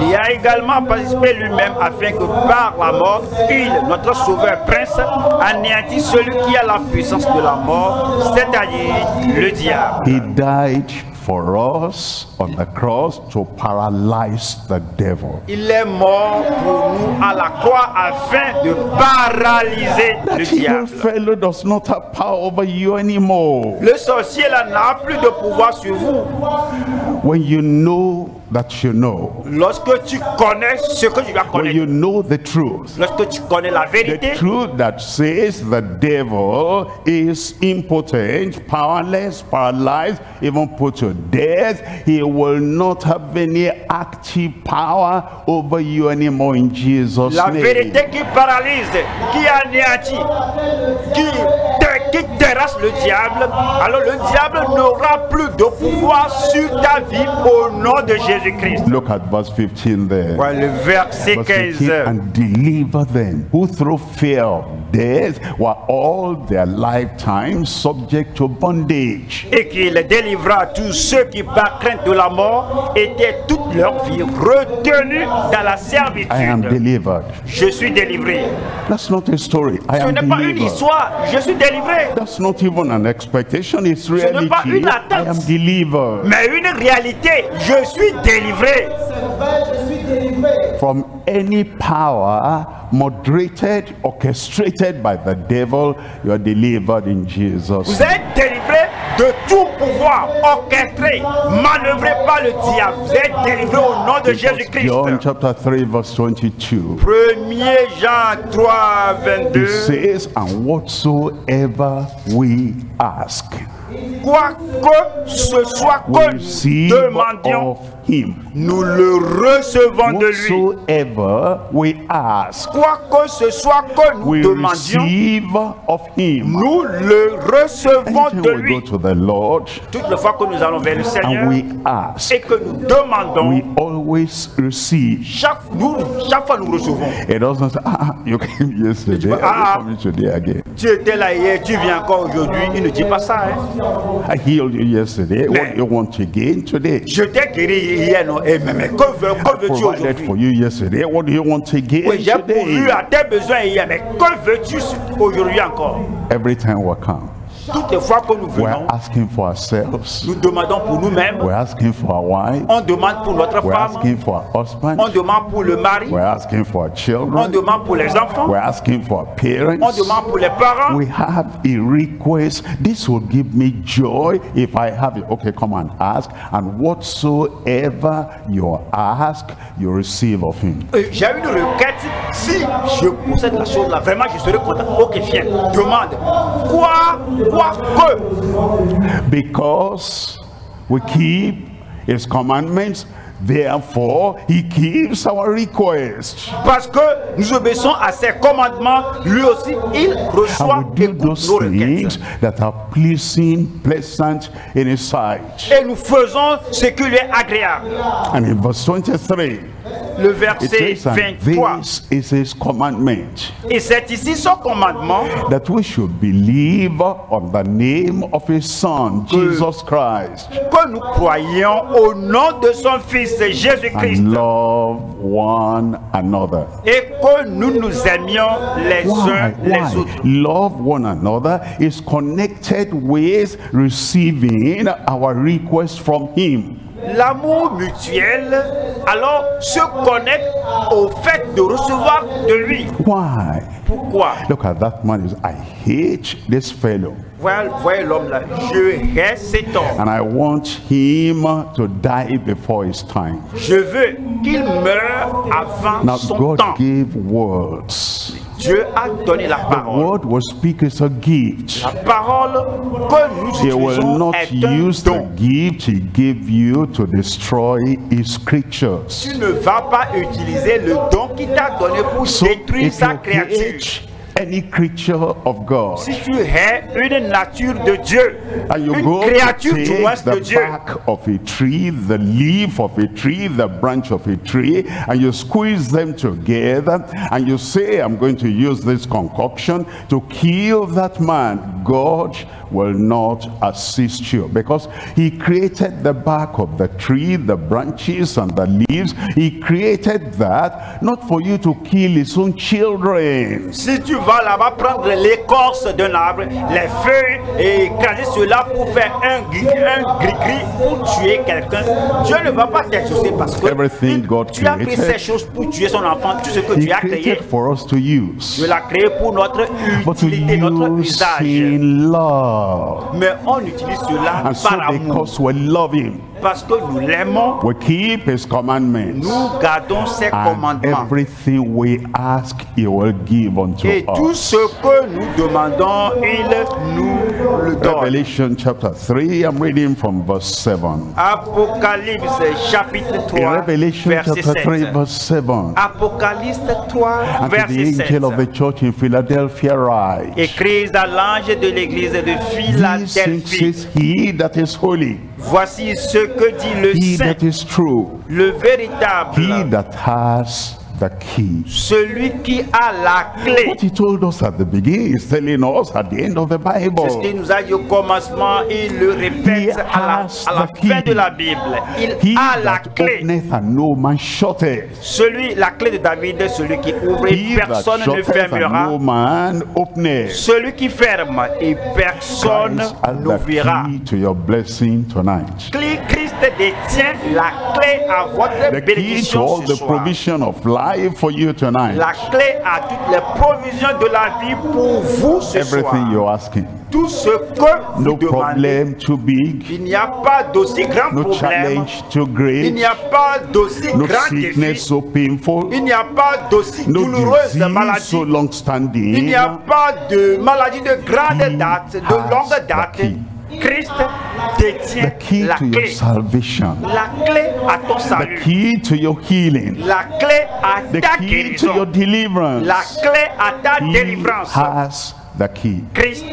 il y a également participé lui-même afin que par la mort, il, notre sauveur prince, anéantisse celui qui a la puissance de la mort, c'est-à-dire le diable. He died for us on the cross to paralyze the devil. Il est mort pour nous à la croix afin de paralyser le That diable. fellow does not have power over you anymore. Le sorcier là n'a plus de pouvoir sur vous. When you know that you know, Lorsque tu connais ce que tu dois when connaître, you know the truth, lorsque tu connais la the truth that says the devil is impotent, powerless, paralyzed, even put to death, he will not have any active power over you anymore in Jesus' la name. vérité qui paralyse, qui anéantit, qui, qui terrasse le diable, alors le diable n'aura plus de pouvoir sur ta vie au nom de Jésus-Christ. Look at verse 15 there. Ouais, le verset 15. 15, and deliver them who through fear of death were all their lifetime subject to bondage. et qu'il délivra tous ceux qui par crainte de la mort étaient toute leur vie retenus dans la servitude. I am delivered. Je suis délivré. That's not a story. I Ce am n'est pas une histoire, je suis délivré. That's not even an expectation. It's reality. n'est reality. pas une attente. I am delivered Mais une réalité, je suis délivré délivré from any power moderated, orchestrated by the devil. You are delivered in Jesus. Vous êtes délivré de tout pouvoir orchestré, manœuvré par le diable. Vous êtes délivré au nom de Jésus-Christ. John chapter 3 verse 22. 1er Jean 3, It says, and whatsoever we ask, Quoi que ce soit que nous demandions, him. nous le recevons de lui. Whatsoever we ask, Quoi que ce soit que nous we demandions, receive of him. nous le recevons de we go lui. to the Lord Toutes les fois que nous allons vers le Seigneur and we ask, et que nous demandons, we always receive. chaque, nous, chaque fois nous recevons. It doesn't say, [LAUGHS] ah, you came yesterday, Ah, ah. coming today again? Tu étais là hier, tu viens encore aujourd'hui. Il ne dit pas ça. hein. I healed you yesterday. Mais- What you want again today? Je t'ai guéri hier, non mais, mais que, veux, que veux-tu Provided for you yesterday. What do you want again Oui, j'ai pourvu today? à tes besoins hier, mais que veux-tu aujourd'hui encore Every time we come, Toutes les fois que nous venons, asking for ourselves. nous demandons pour nous-mêmes, for our wife. on demande pour notre We're femme, asking for our husband. on demande pour le mari, We're asking for our on children. demande pour les enfants, We're asking for our on parents. demande pour les parents. We have a request. This will give me joy if I have it. Okay, come and ask. And whatsoever you ask, you receive of him. Euh, J'ai une requête. Si je possède la chose là, vraiment, je serai content. Ok, viens, demande. Quoi, quoi. Because we keep his commandments, therefore he keeps our request. Parce que nous obéissons à ses commandements, lui aussi, il reçoit And we do écoute those nos things requêtes. that are pleasing, pleasant in his sight. Et nous faisons ce qui lui est agréable. And in verse 23, Le verset 23. this is his commandment, Et c'est ici son commandement that we should believe on the name of his son, Jesus Christ, que nous croyons au nom de son Fils Jésus-Christ and love one another. et que nous nous aimions les Why? uns les Why? autres. Love one another is connected with receiving our request from him. L'amour mutuel alors se connecte au fait de recevoir de lui. Why? Pourquoi? Look at that man. I hate this fellow. Voyez, voyez l'homme là, je hais cet homme. And I want him to die before his time. Je veux qu'il meure avant Now son God temps. gave words. Dieu a donné la The parole. word we speak is a gift. La parole que nous He will utilisons not use the gift he gave you to destroy his creatures. Tu ne vas pas utiliser le don qu'il t'a donné pour So détruire sa créature. Any creature of God, Si tu hais une nature de Dieu, and you une go to créature moins take de the Dieu, back of a tree, the leaf of a tree, the branch of a tree, and you squeeze them together, and you say, I'm going to use this concoction to kill that man, God will not assist you because he created the bark of the tree, the branches and the leaves. He created that not for you to kill his own children. Si tu vas là-bas prendre l'écorce d'un arbre, les feuilles et écraser cela pour faire un gris, un gris-gris pour tuer quelqu'un, Dieu ne va pas t'exaucer parce que Everything God tu as pris ces choses pour tuer son enfant, tout ce que He tu as créé. for us to use. l'a créé pour notre utilité, notre usage. in love. Mais on utilise cela And so par amour. because we love him, Parce que nous l'aimons, we keep his commandments. nous gardons ses And commandements. everything we ask, he will give unto Et tout us. ce que nous demandons, il nous le donne. Revelation chapter 3, I'm reading from verse 7. Apocalypse chapitre In 3, Revelation verset chapter 3, 7. verse 7. Apocalypse 3, And to the verset angel of the 7. church in Philadelphia write, Écrit à l'ange de l'église de Philadelphie. he that is holy, Voici ce que dit le he saint, that is true, le he véritable, that has the key. celui qui a la clé. What he told us at the beginning is telling us at the end of the C'est ce qu'il nous a dit au commencement, il le répète He à la, à fin de la Bible. Il He a la clé. openeth and no man shutteth. Celui, la clé de David, celui qui ouvre et personne ne fermera. no man openeth. Celui qui ferme et personne n'ouvrira. key to your blessing tonight. Clé- Christ détient la clé à votre The key to bénédiction the provision of life for you tonight. La clé à toutes les provisions de la vie pour vous ce Everything soir. you're asking. Tout ce que No vous demandez, problem too big. il n'y a pas d'aussi grand No problème. challenge too Il great. n'y a pas d'aussi No grand sickness défi. so painful. Il n'y a pas d'aussi No douloureuse disease maladie. so long Il n'y standing. a pas de maladie de grande date, de longue date. Christ The détient key la to your clé. salvation. La clé à ton The salut. key to your healing. La clé à The ta key to your guérison. deliverance. La clé à ta He délivrance. has the key. Christ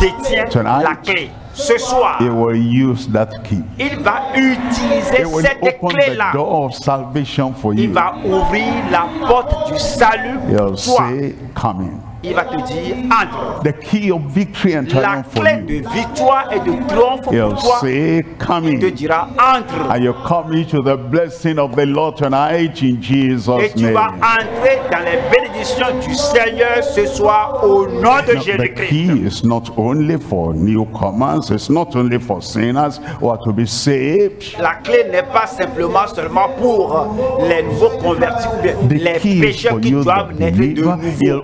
détient Tonight, la clé. Ce soir, He will use that key. il va utiliser He will cette open the clé-là. door of salvation for Il you. va ouvrir la porte du salut pour toi. say, come in. Il va te dire, entre. The key of victory and La clé you. de victoire et de triomphe He'll pour toi. say, come Il te dira, entre. And the blessing of the Lord tonight in Et Jesus' tu vas entrer dans les bénédictions du Seigneur ce soir au nom de Now, the key is not only for newcomers, it's not only for sinners who are to be saved. La clé n'est pas simplement seulement pour les nouveaux convertis ou les pécheurs qui doivent naître de nouveau.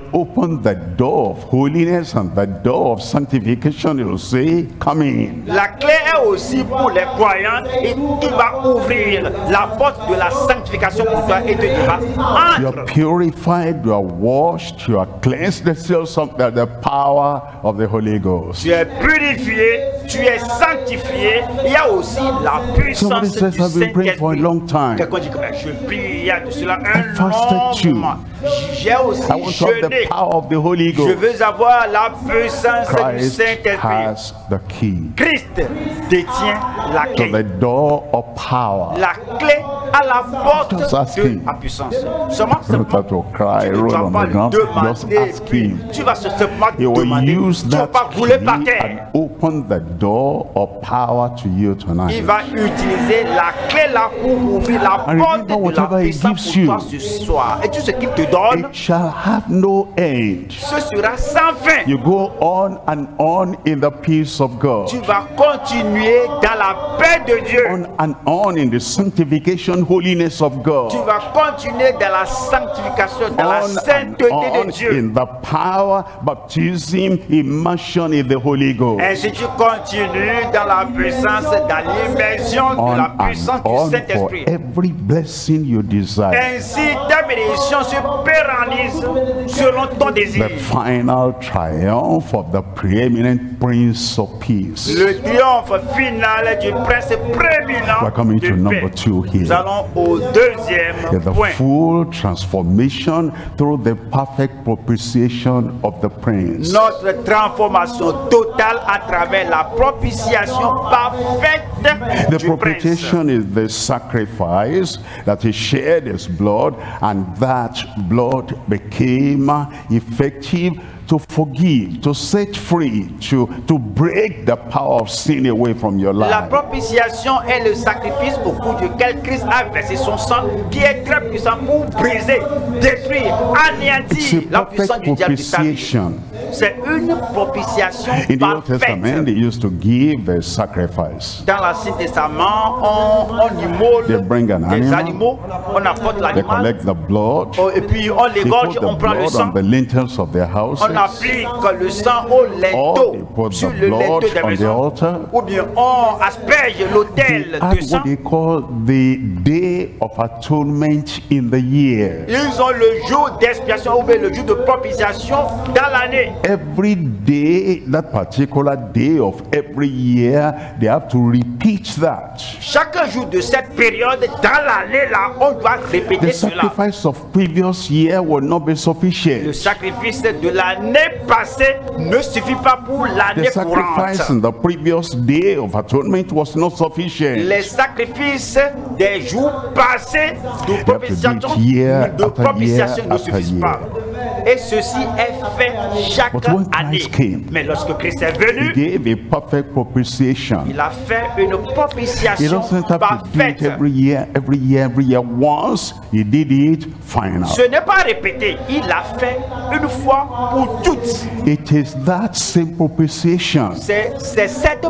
The door of holiness and the door of sanctification. He'll say, come in. La clé est aussi pour les croyants et il va ouvrir la porte de la sanctification pour toi et te dira You are purified, you are washed, you are cleansed. There's still some, the, the power of the Holy Ghost. Tu es purifié, tu es sanctifié. Il y a aussi la Somebody puissance says, du I've been praying for a Saint-Esprit. long time. Quelqu'un dit je prie il y a de cela un long moment. J'ai aussi I want to have the jeûné. The Holy Je veux avoir la puissance du Christ Saint-Esprit. the key Christ détient la to the clé. door of power. La clé à la porte de la puissance. Seulement, tu ne on pas demander, tu vas simplement demander. Tu ne vas pas rouler par terre. open the door of power to you Il tonight. va utiliser la clé là pour ouvrir la And porte de la puissance pour toi ce soir. Et tout ce qu'il te donne, It shall have no end. Ce sera sans fin. You go on and on in the peace of God. Tu vas continuer dans la paix de Dieu. On and on in the sanctification, holiness of Tu God. vas continuer dans la sanctification, dans la On and sainteté on de Dieu. in the power, baptism, immersion in the Holy Ghost. Ainsi tu continues dans la puissance, dans l'immersion de la puissance du Saint-Esprit. every blessing you desire. Ainsi ta bénédiction se pérennise selon ton désir. The final triumph of the preeminent Prince of Peace. Le triomphe final du prince prééminent We're coming to number two here. Nous allons au deuxième the point. full transformation through the perfect propitiation of the prince. Notre transformation totale à travers la propitiation parfaite The du prince. propitiation is the sacrifice that he shed his blood and that blood became effective perspective to forgive, to set free, to, to break the power of sin away from your life. La propitiation est le sacrifice au cours duquel Christ a versé son sang qui est très puissant pour briser, détruire, anéantir la puissance du diable de sa vie. propitiation. C'est une propitiation In the Old Testament, they used to give a sacrifice. Dans l'Ancien Testament, on, on immole They bring an des animal. animaux, on apporte They collect the blood. oh, et puis on They l'égorge, on prend le sang, on on applique le sang au linteau, sur le linteau des maisons, ou bien on asperge l'autel de sang. Ils ont le jour d'expiation ou bien le jour de propitiation dans l'année. Every day, that particular day of every year, they have to repeat that. Chaque jour de cette période dans l'année là, on doit répéter The cela. sacrifice of previous year will not be Le sufficient. sacrifice de l'année passée ne suffit pas pour The l'année sacrifice courante. in the previous day of atonement was not sufficient. Les sacrifices des jours passés de propitiation, de ne suffisent pas. Et ceci est fait chaque année. Came, Mais lorsque Christ est He venu, gave a perfect propitiation. il a fait une propitiation parfaite. it every year, every year, every year. Once He did it, final. Ce n'est pas répété, il l'a fait une fois pour It is that same propitiation. C'est cette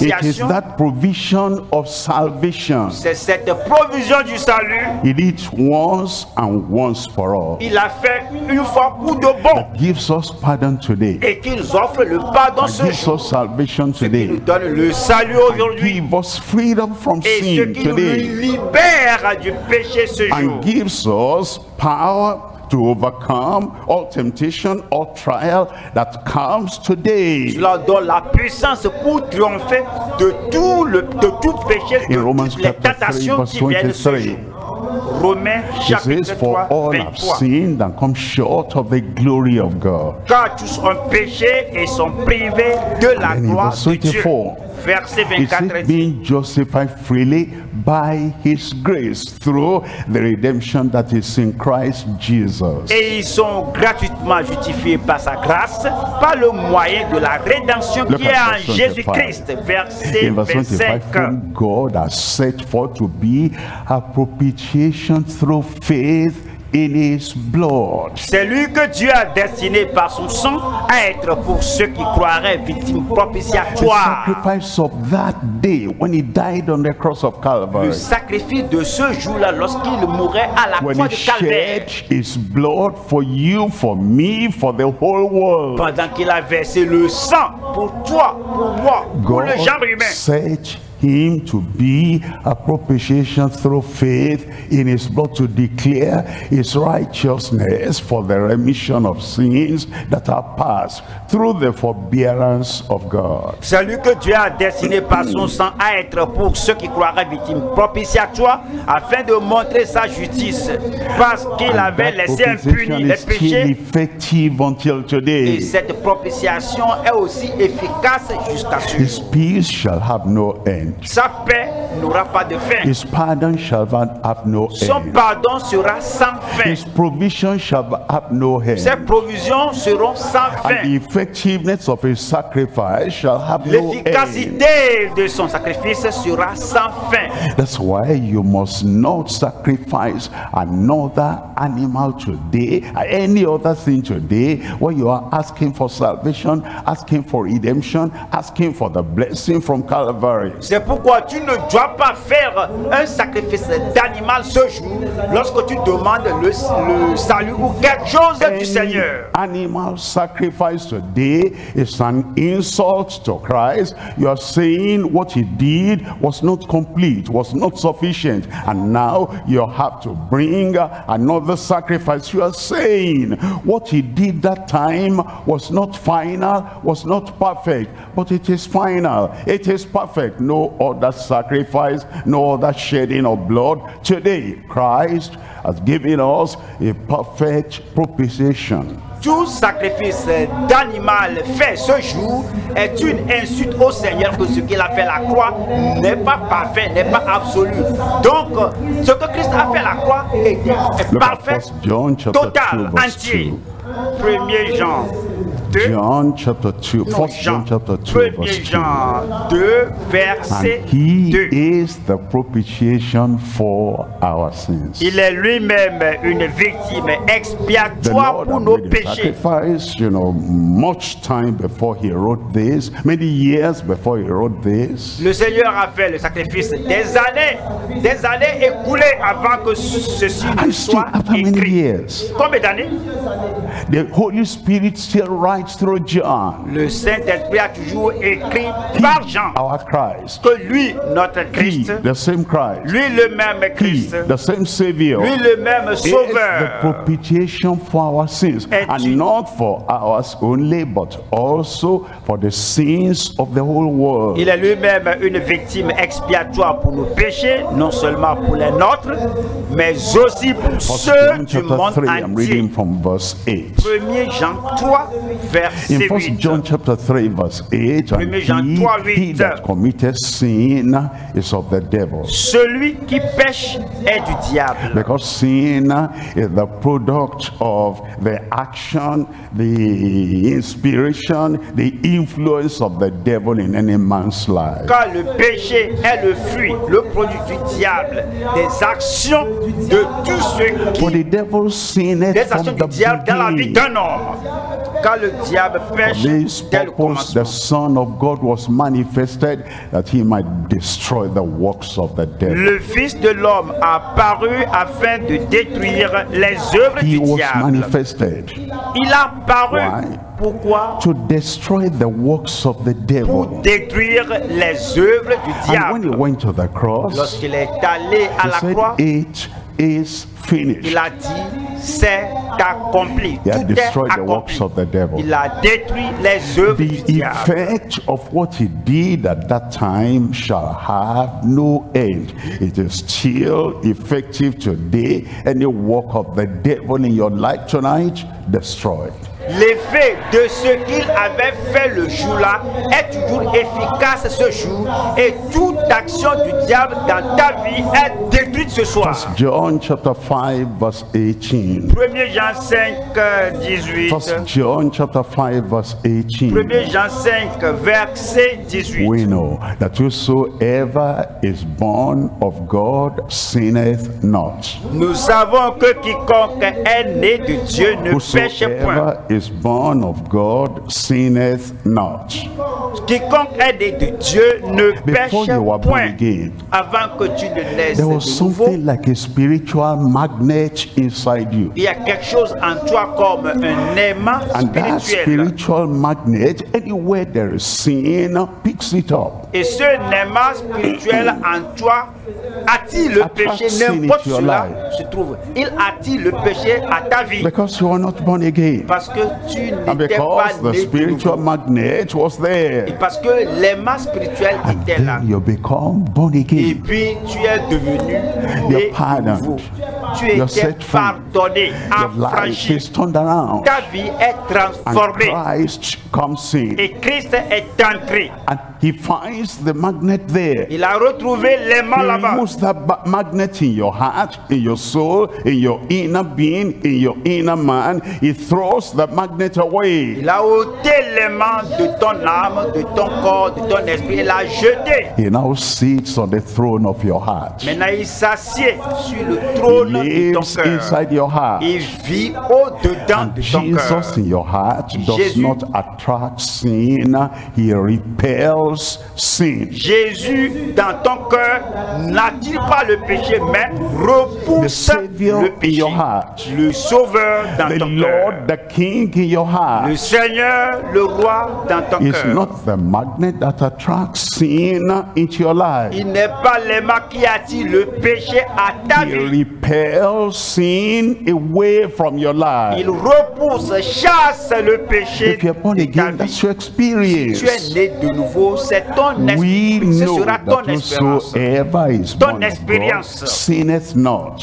It is that provision of salvation. c'est cette provision du salut. He did it once and once for all. Il a fait une fois pour de bon Gives us pardon today. et qu'il offre le pardon ce Gives jour. us salvation Ce qui nous today. donne le salut aujourd'hui Give us freedom from et ce sin qui nous today. libère du péché ce jour. And gives us power to overcome all temptation, all trial that comes today. Cela donne la puissance pour triompher de tout, le, de tout péché, de Romans toutes les chapter 3, tentations qui viennent ce 23. jour. Romains It chapitre says, For 3, all have 23. sinned and come short of the glory of God. Car tous ont péché et sont privés de la gloire de Dieu. 24, Verset 24 says, being justified freely by his grace through the redemption that is in Christ Jesus. Et ils sont gratuitement justifiés par sa grâce, par le moyen de la rédemption Look qui est en Jésus-Christ. Verset In verse 25, 25. God has set forth to be a propitiation through faith in his blood. C'est lui que Dieu a destiné par son sang à être pour ceux qui croiraient victimes The propitiatoires. sacrifice of that day when he died on the cross of Le sacrifice de ce jour-là, lorsqu'il mourait à la When croix de Calvaire, shed his blood for you, for me, for the whole world. pendant qu'il a versé le sang pour toi, pour moi, pour le genre humain. Him to be a propitiation through faith in his blood to declare his righteousness for the remission of sins that are past through the forbearance of God. C'est lui que Dieu a destiné par son sang à être pour ceux qui croiraient victimes propitiatoires afin de montrer sa justice parce qu'il avait laissé impunis les péchés effective until et today. cette propitiation est aussi efficace jusqu'à ce His jour. peace shall have no end. Sa paix n'aura pas de fin. His pardon shall have no Son end. pardon sera sans fin. His provision shall have no end. Ses end. provisions seront sans And the effectiveness of his sacrifice shall have no end. L'efficacité de son sacrifice sera sans fin. That's why you must not sacrifice another animal today, any other thing today, when you are asking for salvation, asking for redemption, asking for the blessing from Calvary. C'est pourquoi tu ne dois pas faire un sacrifice d'animal ce jour lorsque tu demandes le, le salut ou quelque chose du Seigneur. animal sacrifice today is an insult to Christ. You are saying what he did was not complete, was not sufficient, and now you have to bring another sacrifice. You are saying what he did that time was not final, was not perfect, but it is final. It is perfect. No other sacrifice, no other shedding of blood. Today, Christ has given us a perfect propitiation. tout sacrifice d'animal fait ce jour est une insulte au Seigneur que ce qu'il a fait la croix n'est pas parfait, n'est pas absolu. Donc, ce que Christ a fait la croix est, parfait, 1 John chapter total, 2 verse entier. 2. 1er Jean 2, John chapter 2, non, 1 John Jean, chapter 2 1er verse 2. Jean 2, verset And he 2. is the propitiation for our sins. Il est lui-même une victime expiatoire pour nos péchés. sacrifice, you know, much time before he wrote this, many years before he wrote this. Le Seigneur a fait le sacrifice des années, des années écoulées avant que ceci ne soit écrit. Combien d'années? The Holy Spirit still writes through John, Le Saint-Esprit a toujours écrit par Jean our Christ. que lui, notre He, Christ, the same Christ. lui le même He, Christ, the same Savior. lui le même is the Sauveur, propitiation for our sins and not for ours only but also for the sins of the whole world il est lui-même une victime expiatoire pour nos péchés, non seulement pour les nôtres, mais aussi pour First ceux John du monde 3 I'm reading entier. from verse 8 1er Jean 3, in verset First 8. John chapter 3 verse 8 and 1 Jean he, 3, he 8. that committed sin is of the devil Celui qui pêche est du diable. because sin is the product of the action the inspiration the influence of the devil in any man's life Car le péché est le fruit, le produit du diable, des actions de tous ceux For qui the devil sinned des from actions the du diable dans la vie d'un homme. Car le diable pêche This dès le purpose, the. Son of God was manifested that he might destroy the works of the devil. Le Fils de l'homme a paru afin de détruire les œuvres He du was diable. manifested Il a paru. Why? Pourquoi? To destroy the works of the Pour détruire les œuvres du And when he diable. went to the cross, Lorsqu'il est allé à he la said, croix, It is finished. il a dit c'est accompli. He had Tout destroyed the works of the devil. Il a détruit les œuvres du The diable. effect of what he did at that time shall have no end. It is still effective today. Any work of the devil in your life tonight, destroyed. L'effet de ce qu'il avait fait le jour-là est toujours efficace ce jour et toute action du diable dans ta vie est détruite ce soir. John chapter 5 verse 18. 1er Jean 5, euh, 18. First John chapter 5 verse 18. 1er Jean 5, verset 18. We know that whosoever is born of God sinneth not. Nous savons que quiconque est né de Dieu ne pêche point. Whosoever is born of God sinneth not. Quiconque est né de Dieu ne Before pêche you were born point. again, Avant que tu ne naisses there was something like a spiritual magnet inside you. il y a quelque chose en toi comme un aimant And that spirituel. spiritual magnet, anywhere there is sin, picks it up. Et ce aimant spirituel en toi attire le péché n'importe où se trouve. Il attire le péché à ta vie Because you are not born again. parce que tu And n'étais pas the né de spiritual magnet was Et there. parce que l'aimant spirituel And était là. you become born Et again. puis tu es devenu né nouveau. Tu étais pardonné, affranchi. is turned around. Ta vie est And transformée. Christ comes in. Et Christ est entré. And he finds the magnet there. Il a retrouvé l'aimant He là-bas. removes that magnet in your heart, in your soul, in your inner being, in your inner man. He throws the magnet away. Il a ôté l'aimant de ton âme, de ton corps, de ton esprit. Il l'a jeté. He now sits on the throne of your heart. Maintenant, il s'assied sur le He trône lives cœur. inside your heart. Il vit au-dedans de ton cœur. Jesus in your heart does Jésus- not attract sin, he repels sin. Jésus, dans ton cœur, n'attire pas le péché, mais repousse le in péché. your heart, Le Sauveur dans the ton cœur. Lord, the King in your Le heart Seigneur, le Roi dans ton cœur. not the magnet that attracts sin into your life. Il n'est pas l'aimant qui attire le péché à ta vie. Repels sin away from your life. Il repousse, chasse le péché If you're born de ta again, that's your Si tu es experience. né de nouveau, c'est ton We ce sera ton is Ton born expérience. sinneth not.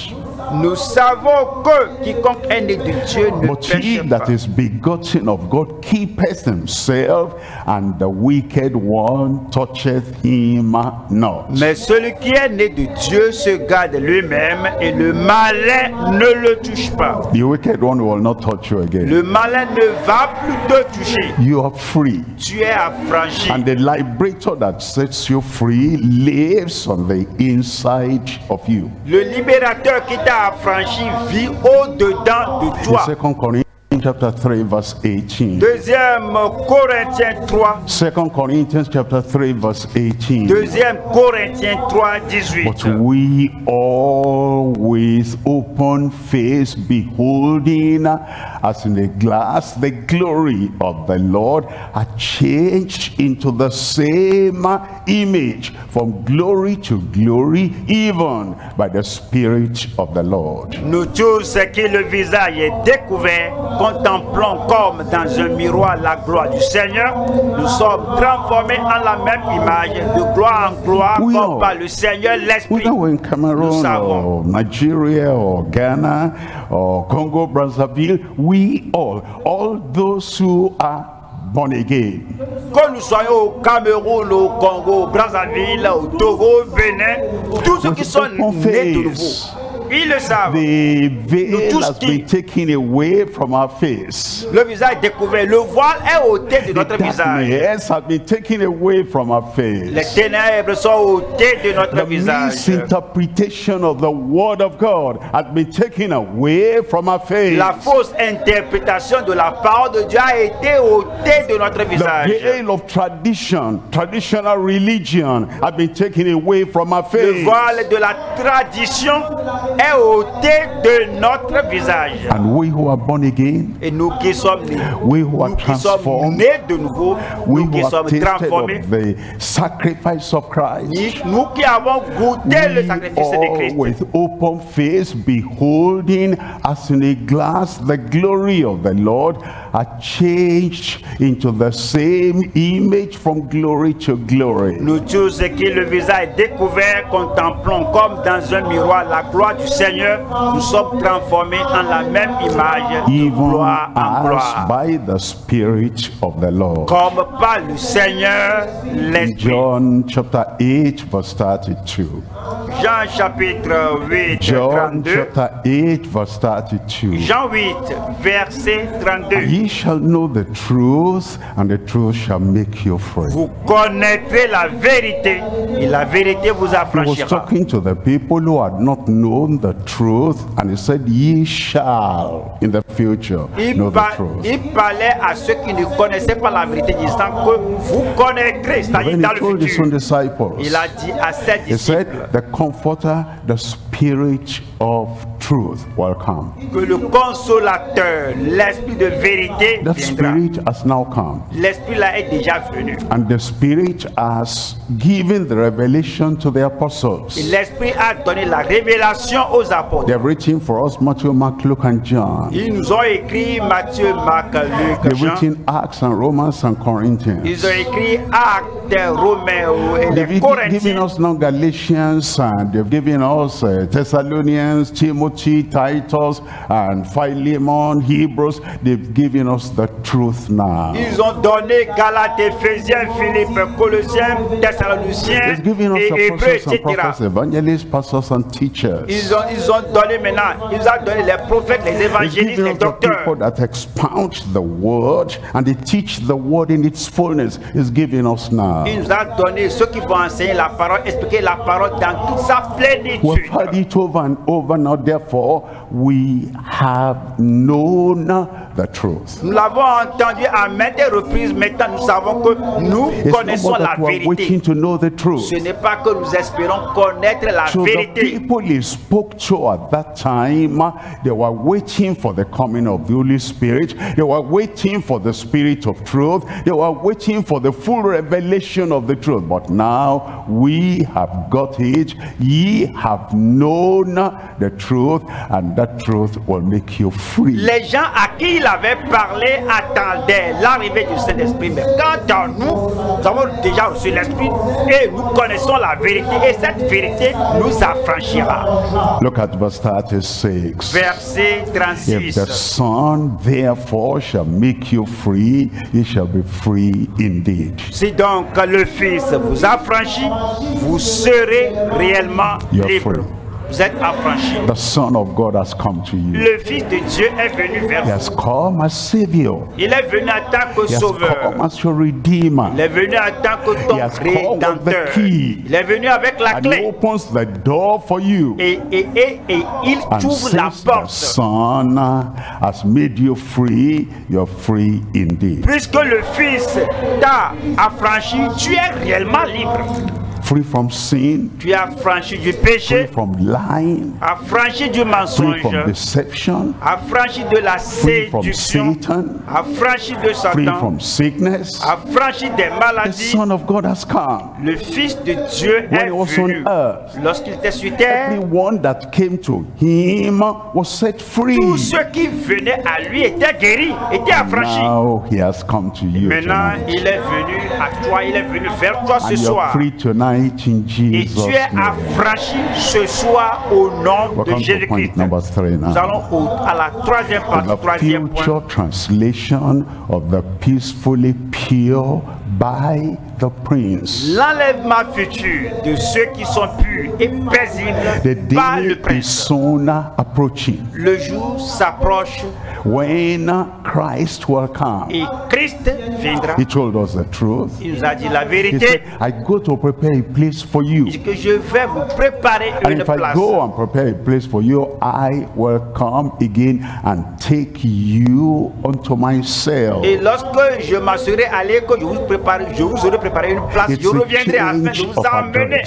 Nous savons que quiconque est né de Dieu ne But he pêche that pas. is begotten of God keepeth himself, and the wicked one toucheth him not. Mais celui qui est né de Dieu se garde lui-même et le malin ne le touche pas. The wicked one will not touch you again. Le malin ne va plus te toucher. You are free. Tu es affranchi. And the liberator that sets you free lives on the inside of you. Le libérateur qui t'a affranchi vit au-dedans de toi. 2 Corinthians chapter 3 verse 18. Deuxième Corinthiens 3. 2 Corinthians chapter 3 verse 18. Deuxième Corinthiens 3, 18. But we all with open face beholding as in a glass the glory of the Lord are changed into the same image from glory to glory even by the Spirit of the Lord. Nous tous qui le visage est découvert, contemplons comme dans un miroir la gloire du Seigneur. Nous sommes transformés en la même image, de gloire en gloire, comme par le Seigneur l'Esprit. Nous savons. or Nigeria or Ghana or Congo, Brazzaville, we all, all those who are born again, Que nous soyons au Cameroun, au Congo, au Brazzaville, au Togo, au Bénin, tous ceux qui sont nés de nouveau, ils le savent. the veil has been taken away from our face. Le visage découvert, le voile est ôté de The notre visage. darkness has been taken away from our Les face. ténèbres sont ôtées de notre The visage. misinterpretation of the word of God has been taken away from our face. La fausse interprétation de la parole de Dieu a été ôtée de notre visage. The veil of tradition, traditional religion, has been taken away from our face. Le voile de la tradition est ôté de notre visage. And we who are born again, Et nous qui sommes nés, we who are nous qui sommes transformed, nés de nouveau, we nous qui sommes transformés, of the sacrifice of Christ, nous qui avons goûté le sacrifice de Christ. with open face beholding as in a glass the glory of the Lord are changed into the same image from glory to glory. Nous tous qui le visage découvert contemplons comme dans un miroir la gloire du Seigneur, nous sommes transformés en la même image de Even gloire en as gloire. by the Spirit of the Lord. Comme par le Seigneur l'Esprit. John chapter 8 verse 32. Jean chapitre 8, John 32. chapter 8 verse 32. Jean 8, verset 32. Ye shall know the truth, and the truth shall make you free. Vous connaîtrez la vérité et la vérité vous affranchira. He was talking to the people who had not known the truth, and he said, Ye shall in the future Il, know the truth. il parlait à ceux qui ne connaissaient pas la vérité, disant que vous connaîtrez, c'est-à-dire dans he le told his own futur. disciples, Il a dit à ses He said, The comforter, the spirit of truth will come. que le consolateur, l'esprit de vérité That viendra. spirit has now come. L'esprit là est déjà venu. And the spirit has given the revelation to the apostles. l'esprit a donné la révélation aux apôtres. They have written for us Matthew, Mark, Luke, and John. Ils nous ont écrit Matthieu, Marc, Luc, They've Jean. written Acts and Romans and Corinthians. Ils ont écrit Actes, Romains et They've les gi- given us now Galatians and they've given us uh, Thessalonians, Timothy, Titus, and Philemon, Hebrews. They've given us the truth now. Ils ont donné Galates, Éphésiens, Philippe, Colossiens, Thessaloniciens He's given us et Hébreux, apostles and etc. prophets, evangelists, pastors, and teachers. Ils ont, ils ont donné maintenant, ils ont donné les prophètes, les évangélistes, given les us the people that expound the word and they teach the word in its fullness. He's giving us now. Il nous a donné ceux qui vont enseigner la parole, expliquer la parole dans toute sa plénitude. It over and over. Now, therefore, we have known the truth. Nous l'avons entendu à maintes reprises, maintenant nous savons que nous It's connaissons la that we're waiting vérité. to know the truth. Ce n'est pas que nous espérons connaître la So the people he spoke to at that time, they were waiting for the coming of the Holy Spirit. They were waiting for the Spirit of truth. They were waiting for the full revelation of the truth. But now we have got it. Ye have known the truth, truth, and that truth will make you free. Les gens à qui il avait parlé attendaient l'arrivée du Saint-Esprit. Mais quant à nous, nous avons déjà reçu l'Esprit et nous connaissons la vérité. Et cette vérité nous affranchira. Look at verse 36. Verset If the Son therefore shall make you free, ye shall be free indeed. Si donc le Fils vous affranchit, vous serez réellement libre. Vous êtes affranchis. The Son of God has come to you. Le Fils de Dieu est venu vers He vous. has come as Savior. Il est venu en tant que He has sauveur. come as your Redeemer. Il est venu en tant que ton has rédempteur. Il est venu avec la And he clé. opens the door for you. Et, et, et, et il And t'ouvre la since the porte. Son has made you free, you're free indeed. Puisque le Fils t'a affranchi, tu es réellement libre. Free from sin, Tu es affranchi du free péché, from lying, affranchi du free mensonge, from deception, affranchi de la free from séduction, Satan, affranchi de free Satan, from sickness. affranchi des The maladies. Son of God has come. Le Fils de Dieu When est venu. Lorsqu'il était sur terre, Everyone that came to him was set free. tous ceux qui venaient à lui étaient guéris, étaient affranchis. Now he has come to you Maintenant, tonight. il est venu à toi, il est venu vers toi ce And you're soir. free tonight in Et Jesus' tu es affranchi ce soir au nom Welcome to Jésus-Christ. Nous allons au- à la troisième partie, troisième point. future translation of the peacefully pure by the prince. L'enlèvement futur de ceux qui sont purs et The paisibles par day le prince. approaching Le jour s'approche when Christ will come. et Christ viendra. He told us the truth. Il nous a dit la vérité. said, I go to prepare a place for you. Que je vais vous préparer And une if I go and prepare a place for you, I will come again and take you unto myself. Et lorsque je m'en serai allé, que je vous prépare, je vous aurai préparé une place, je reviendrai afin de vous emmener.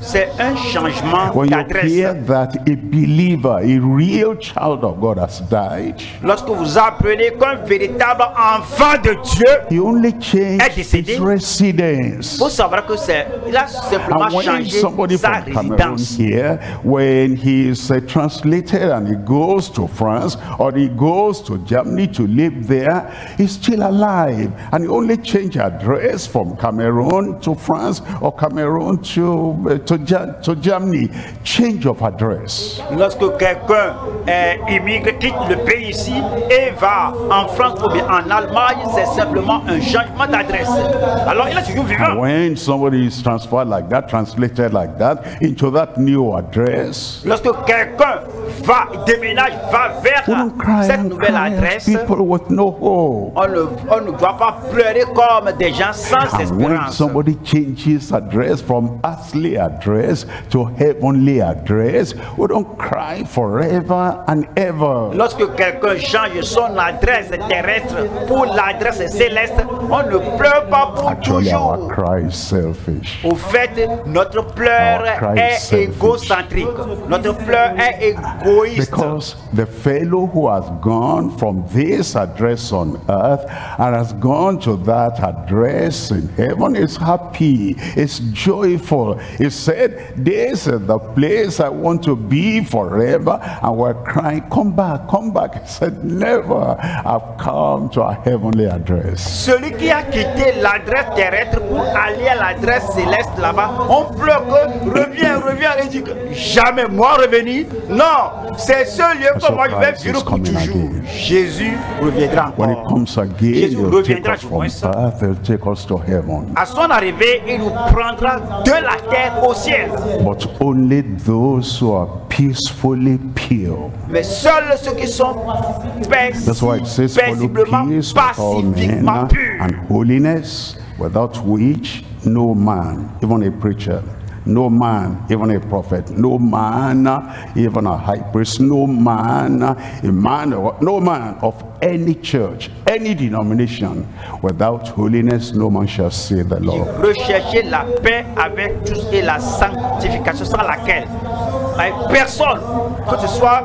C'est un changement When you hear that a believer, a real child of God has died, Lorsque vous apprenez qu'un véritable enfant de Dieu, he only Est changed décédé. his residence. faut savoir que c'est, il a simplement And when changé somebody sa from Cameroon résidence. here, when he is uh, translated and he goes to France or he goes to Germany to live there, he's still alive. And he only changed address from Cameroon to France or Cameroon to, uh, to, to Germany. Change of address. Lorsque quelqu'un immigre, quitte le pays ici et va en France ou bien en Allemagne, c'est simplement un changement d'adresse. Alors il est toujours vivant. when somebody is transferred like that, translated like that, into that new address, Lorsque quelqu'un va, déménage, va vers cry cette nouvelle adresse, people with no hope. on ne, on ne doit pas pleurer comme des gens sans And when somebody changes address from earthly address to heavenly address, we don't cry forever and ever. Lorsque quelqu'un change son adresse terrestre pour l'adresse céleste, on ne pleure pas pour Actually, our cry is selfish. Au fait, notre pleur Our cry is est selfish. égocentrique. Notre pleur est égoïste. Because the fellow who has gone from this address on earth and has gone to that address in heaven is happy, is joyful. He said, This is the place I want to be forever. And we're crying, Come back, come back. He said, Never. I've come to a heavenly address. Celui qui a quitté l'adresse terrestre pour aller à l'adresse céleste là-bas, on pleure que reviens, reviens. Et il dit que jamais moi revenir. Non, c'est ce lieu que moi je vais vivre pour toujours. Jésus reviendra When comes again, Jésus reviendra heaven. À son arrivée, il nous prendra de la terre au ciel. But only those who are peacefully pure. Mais seuls ceux qui sont That's why it says, follow paisiblement, peace with all men pacifiquement purs. and holiness, without which no man, even a preacher, no man, even a prophet, no man, even a high priest, no man, a man, no man of any church, any denomination, without holiness, no man shall see the Lord. Rechercher la paix avec tous et la sanctification sans laquelle personne, que ce soit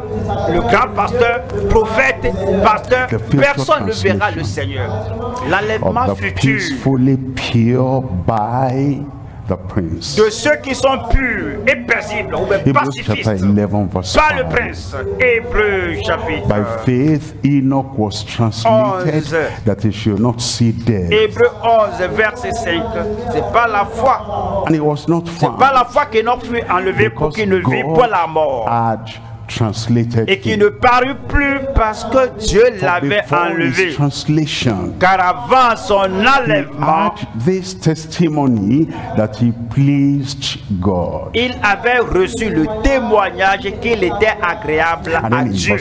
le grand pasteur, prophète, pasteur, personne ne verra le Seigneur. L'enlèvement futur. peacefully pure by the prince. de ceux qui sont purs et paisibles ou pacifistes. 11 verse Pas le 5. prince. Hébreu chapitre. By faith Enoch was translated Onze. that he should not see death. Hébreu 11, verset 5. C'est pas la foi. And he was not C'est pas la foi qu'Enoch fut enlevé pour because qu'il ne vit point la mort. had et qui ne parut plus parce que Dieu l'avait enlevé. Car avant son enlèvement, il avait reçu le témoignage qu'il était agréable à Dieu.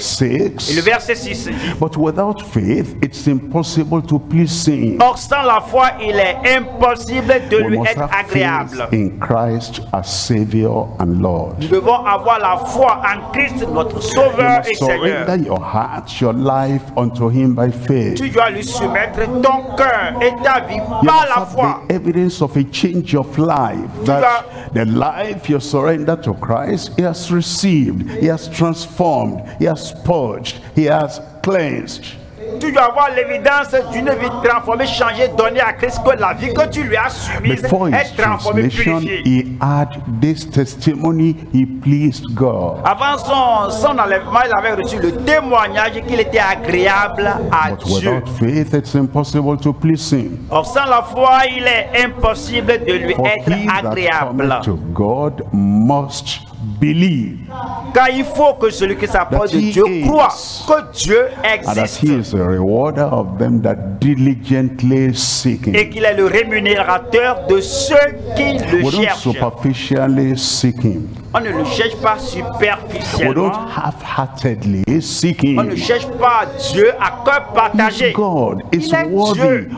Et le verset 6 dit, Or sans la foi, il est impossible de lui être agréable. Nous devons avoir la foi en Christ notre You Sauveur et must Seigneur. surrender your heart, your life unto him by faith. Tu dois lui soumettre ton cœur et ta vie You par la foi. the evidence of a change of life. That the life you surrender to Christ, He has received, He has transformed, He has purged, He has cleansed. Tu dois avoir l'évidence d'une vie transformée, changée, donnée à Christ, que la vie que tu lui as soumise est transformée, purifiée. he had this testimony, he pleased God. Avant son, son enlèvement, il avait reçu le témoignage qu'il était agréable à But Dieu. faith, it's impossible to please him. Or, sans la foi, il est impossible de lui For être agréable. to God must car il faut que celui qui s'approche de Dieu croit que Dieu existe et qu'il est le rémunérateur de ceux qui le cherchent. On ne le cherche pas superficiellement. On ne cherche pas Dieu à cœur partagé. Il est Dieu.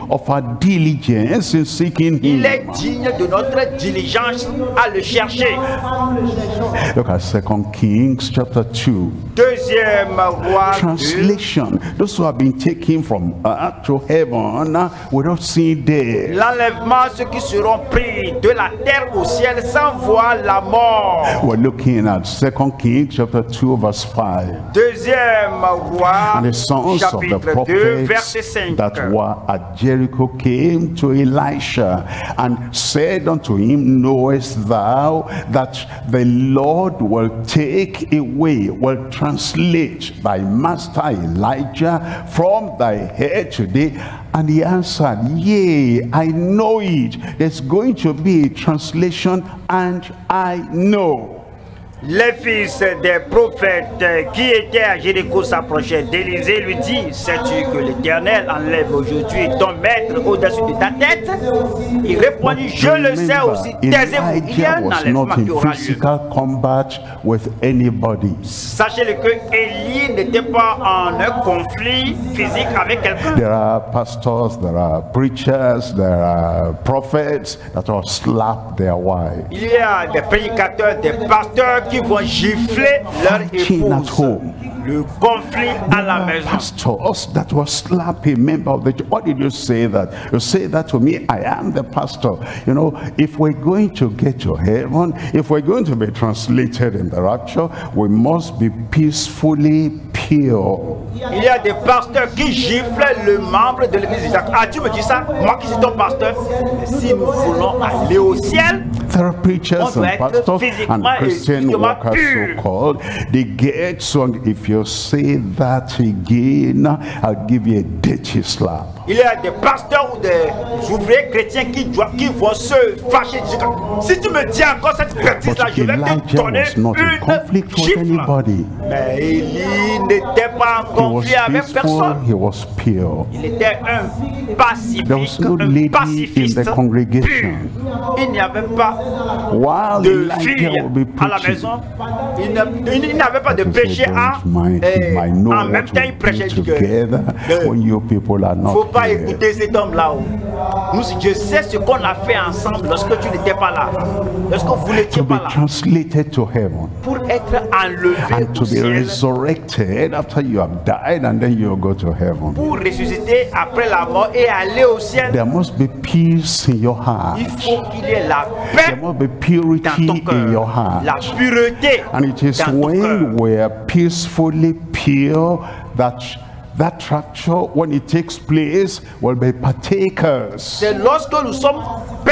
Il est digne de notre diligence à le chercher. Look at Second Kings chapter 2. Deuxième roi. deux. Translation. Those who have been taken from earth to heaven uh, without seeing death. L'enlèvement, ceux qui seront pris de la terre au ciel sans voir la mort. We're looking at Second Kings chapter 2 verse 5. Deuxième roi, And the sons of the chapitre 2, verset prophets 5. that were at Jericho came to Elisha and said unto him, Knowest thou that the Lord will take away, will translate thy master Elijah from thy head today? And he answered, Yea, I know it. There's going to be a translation, and I know. Les fils des prophètes qui étaient à Jéricho s'approchaient d'Élysée lui dit Sais-tu que l'Éternel enlève aujourd'hui ton maître au-dessus de ta tête? Il répondit Je le sais aussi, taisez-vous, il y a un enlèvement qui aura lieu. Sachez-le que Élie n'était pas en un conflit physique avec quelqu'un. There are pastors, there are preachers, there are prophets that will slap their wives. Il y a des prédicateurs, des pasteurs qui vont gifler leur épouse. Le conflit à la maison. pastors that will slap a member of the church. Why did you say that? You say that to me. I am the pastor. You know, if we're going to get to heaven, if we're going to be translated in the rapture, we must be peacefully pure. Il y a des pasteurs qui giflent le membre de l'église d'Isaac. Ah, tu me dis ça Moi qui suis ton pasteur. Si nous voulons aller au ciel, There are preachers and pastors and Christian workers so-called. They get so if you say that again, I'll give you a dirty slap. Il y a des pasteurs ou des ouvriers chrétiens qui, doivent, qui vont se fâcher. Si tu me dis encore cette bêtise-là, je vais te donner une gifle. Mais il n'était pas en conflit avec personne. Il était un pacifique, un pacifiste pur. Il n'y avait pas de fille à la maison. Il n'avait pas de péché à... En même temps, il prêchait. Il faut pas écouter cet homme-là. Nous, je sais ce qu'on a fait ensemble lorsque tu n'étais pas là. Lorsque vous n'étiez To be pas là. translated to heaven. Pour être enlevé and to be resurrected after you have died and then you go to heaven. Pour ressusciter après la mort et aller au ciel. There must be peace in your heart. Il faut qu'il y ait la There paix must be dans purity ton in your cœur. La heart. pureté And it is when we are peacefully pure that that rapture, when it takes place, will be partakers. C'est lorsque nous sommes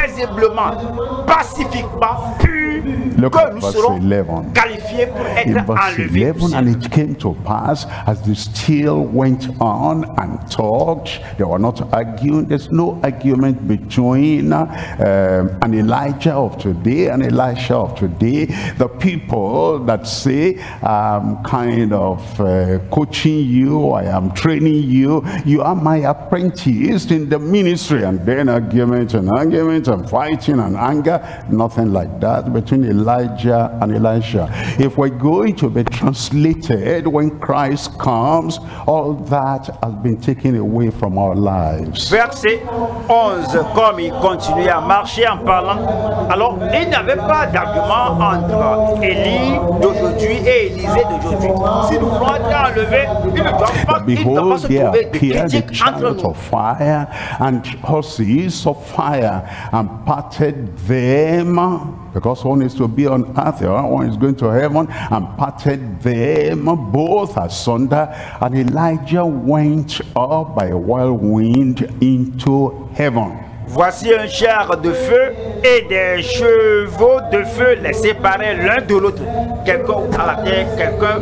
paisiblement, pacifiquement, purs, Look que nous serons 11. qualifiés pour être enlevés. au 11, ciel. and it came to pass as they still went on and talked, they were not arguing. There's no argument between um, an Elijah of today and Elisha of today. The people that say, I'm kind of uh, coaching you, I am training you, you are my apprentice in the ministry, and then argument and argument and fighting and anger, nothing like that between Elijah and Elisha. If we're going to be translated when Christ comes, all that has been taken away from our lives. Verset 11, comme il continuait à marcher en parlant, alors il n'y avait pas d'argument entre Élie d'aujourd'hui et Élisée d'aujourd'hui. Si nous voulons être enlevés, il ne doit pas, But il ne doit pas behold, se trouver de a entre chariot nous. of fire and horses of fire and parted them because one is to be on earth, the other one is going to heaven, and parted them both asunder. And Elijah went up by a whirlwind into heaven. Voici un char de feu et des chevaux de feu les séparaient l'un de l'autre. Quelqu'un à la terre, quelqu'un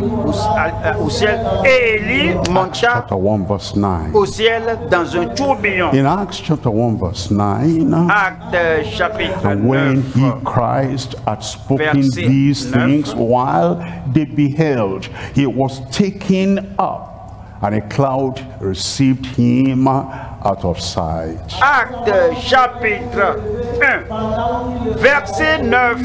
au, ciel. Et Élie monta Chapter 1 verse 9. au ciel dans un tourbillon. In Acts chapter 1 verse 9, Acte chapitre And when 9. he, Christ, had spoken these things, while they beheld, he was taken up, and a cloud received him out of sight. Acte chapitre 1, verset 9.